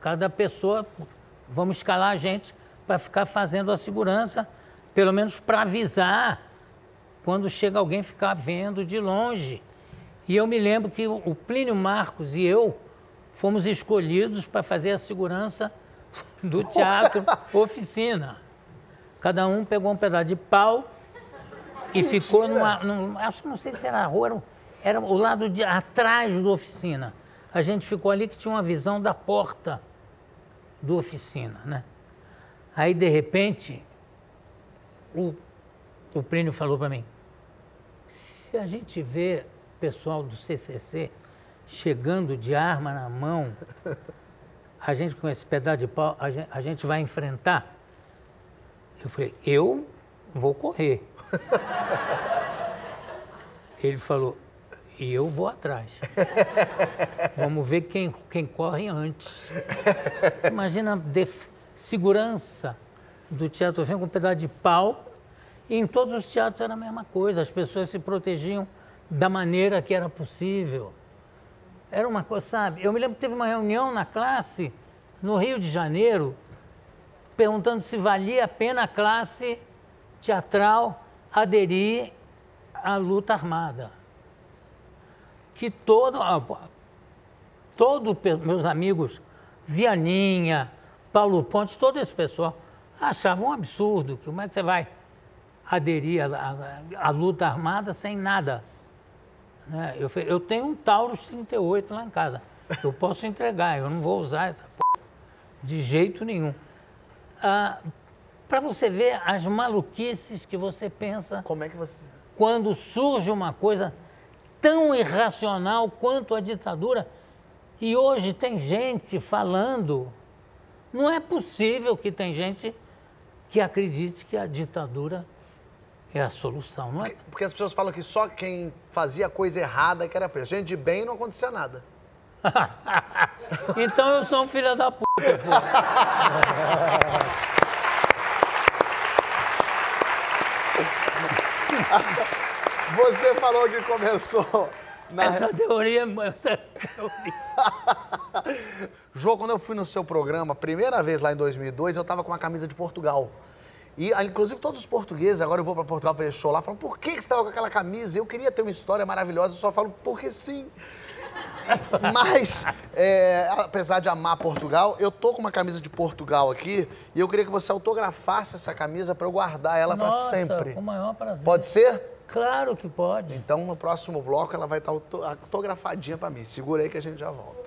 Cada pessoa, vamos escalar a gente para ficar fazendo a segurança, pelo menos para avisar quando chega alguém ficar vendo de longe. E eu me lembro que o Plínio Marcos e eu fomos escolhidos para fazer a segurança do teatro oficina. Cada um pegou um pedaço de pau e ficou numa. num- acho que não sei se era a rua, era, era o lado de atrás do oficina. A gente ficou ali que tinha uma visão da porta do oficina, né? Aí, de repente, o, o Plínio falou para mim: se a gente vê pessoal do CCC chegando de arma na mão, a gente com esse pedaço de pau, a gente, a gente vai enfrentar? Eu falei: eu vou correr. Ele falou: e eu vou atrás. Vamos ver quem, quem corre antes. Imagina a segurança do teatro com um pedaço de pau. E em todos os teatros era a mesma coisa, as pessoas se protegiam da maneira que era possível. Era uma coisa, sabe? Eu me lembro que teve uma reunião na classe, no Rio de Janeiro, perguntando se valia a pena a classe teatral aderir à luta armada. Que todo, todo meus amigos, Vianinha, Paulo Pontes, todo esse pessoal, achavam um absurdo. Como é que você vai aderir à, à- à luta armada sem nada? Né? Eu, eu tenho um Taurus 38 lá em casa. Eu posso entregar, eu não vou usar essa p... de jeito nenhum. Para você ver as maluquices que você pensa Como é que você. quando surge uma coisa tão irracional quanto a ditadura. E hoje tem gente falando. Não é possível que tem gente que acredite que a ditadura é a solução. Não é? Porque as pessoas falam que só quem fazia coisa errada que era preso. Gente de bem não acontecia nada. então eu sou um filho da puta. Você falou que começou na. Essa teoria, essa teoria. Jô, quando eu fui no seu programa, primeira vez lá em 2002, eu tava com uma camisa de Portugal. E, ah, inclusive, todos os portugueses, agora eu vou para Portugal fazer show lá, falam, por que, que você tava com aquela camisa? Eu queria ter uma história maravilhosa, eu só falo, porque sim. Mas, é, apesar de amar Portugal, eu tô com uma camisa de Portugal aqui e eu queria que você autografasse essa camisa para eu guardar ela para sempre. com o maior prazer. Pode ser? Claro que pode. Então, no próximo bloco, ela vai estar auto- autografadinha para mim. Segura aí que a gente já volta.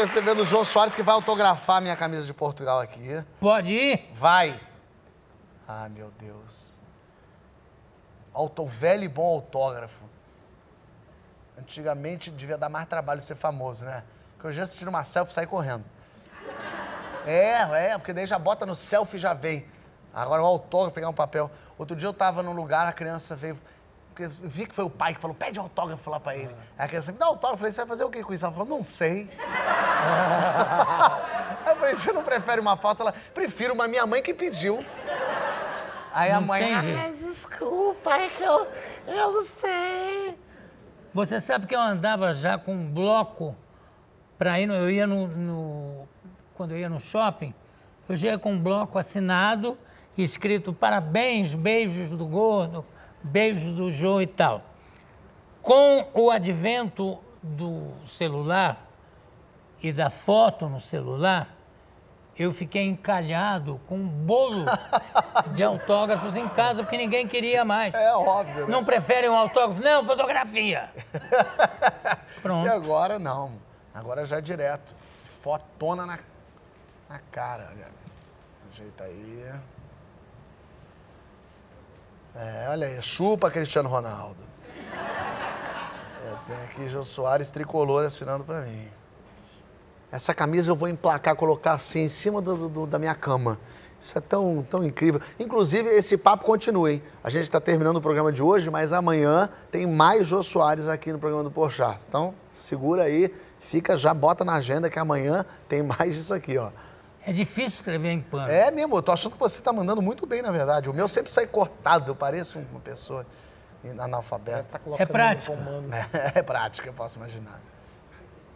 Recebendo o João Soares, que vai autografar minha camisa de Portugal aqui. Pode ir? Vai. Ah, meu Deus. Auto, velho e bom autógrafo. Antigamente devia dar mais trabalho ser famoso, né? Porque hoje você tira uma selfie e sai correndo. É, é, porque daí já bota no selfie e já vem. Agora o autógrafo, pegar um papel. Outro dia eu tava num lugar, a criança veio. Porque vi que foi o pai que falou, pede autógrafo lá pra ele. Aí a criança me dá autógrafo. Eu falei, você vai fazer o que com isso? Ela falou, não sei. Aí eu falei, você não prefere uma foto? Ela, prefiro uma minha mãe que pediu. Aí a Não mãe, tem ai, jeito. desculpa, é que eu, eu não sei. Você sabe que eu andava já com um bloco para ir, no, eu ia no, no- quando eu ia no shopping, eu já ia com um bloco assinado, escrito parabéns, beijos do gordo, beijos do João e tal. Com o advento do celular e da foto no celular, eu fiquei encalhado com um bolo de autógrafos em casa, porque ninguém queria mais. É óbvio, né? Não preferem um autógrafo? Não, fotografia. Pronto. E agora não. Agora já é direto. Fotona na, na cara. Ajeita aí. É, olha aí. Chupa Cristiano Ronaldo. É, tem aqui Jô Soares tricolor assinando pra mim. Essa camisa eu vou emplacar, colocar assim em cima do- do- da minha cama. Isso é tão, tão incrível. Inclusive, esse papo continua, hein? A gente está terminando o programa de hoje, mas amanhã tem mais Jô Soares aqui no programa do Porchat. Então, segura aí, fica, já bota na agenda que amanhã tem mais disso aqui, ó. É difícil escrever em pano. É mesmo, eu tô achando que você tá mandando muito bem, na verdade. O meu sempre sai cortado, eu pareço uma pessoa analfabeta. Tá colocando no prática. comando. É, é prática, eu posso imaginar.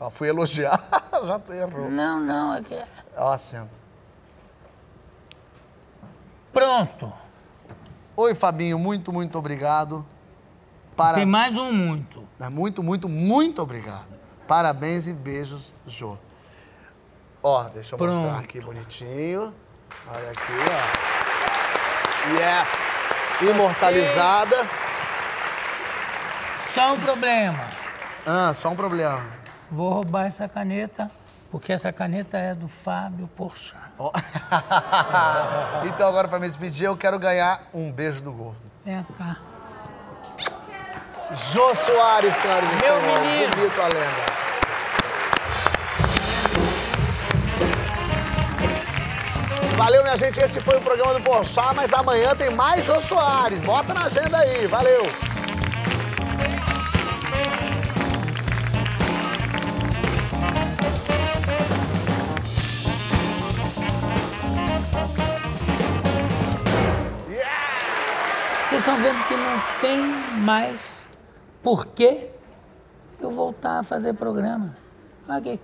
Ó, fui elogiar, já errou. Não, não, é que... Ó, assento. Pronto. Oi, Fabinho, muito, muito obrigado. Para... Tem mais um muito. É, Muito, muito, muito obrigado. Parabéns e beijos, Jô. Ó, deixa eu mostrar Pronto. aqui bonitinho. Olha aqui, ó. Yes! Imortalizada. Só um problema. Ah, só um problema. Vou roubar essa caneta, porque essa caneta é do Fábio Porchat. Ó. então agora, pra me despedir, eu quero ganhar um beijo do gordo. Vem cá. Jô Soares, senhoras e Meu senhores. menino. O mito, a lenda. Valeu, minha gente. Esse foi o programa do Porchat, mas amanhã tem mais Jô Soares. Bota na agenda aí. Valeu. Vocês estão vendo que não tem mais por que eu voltar a fazer programa. Aqui.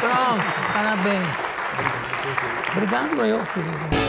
Pronto, parabéns. Obrigado eu, querido.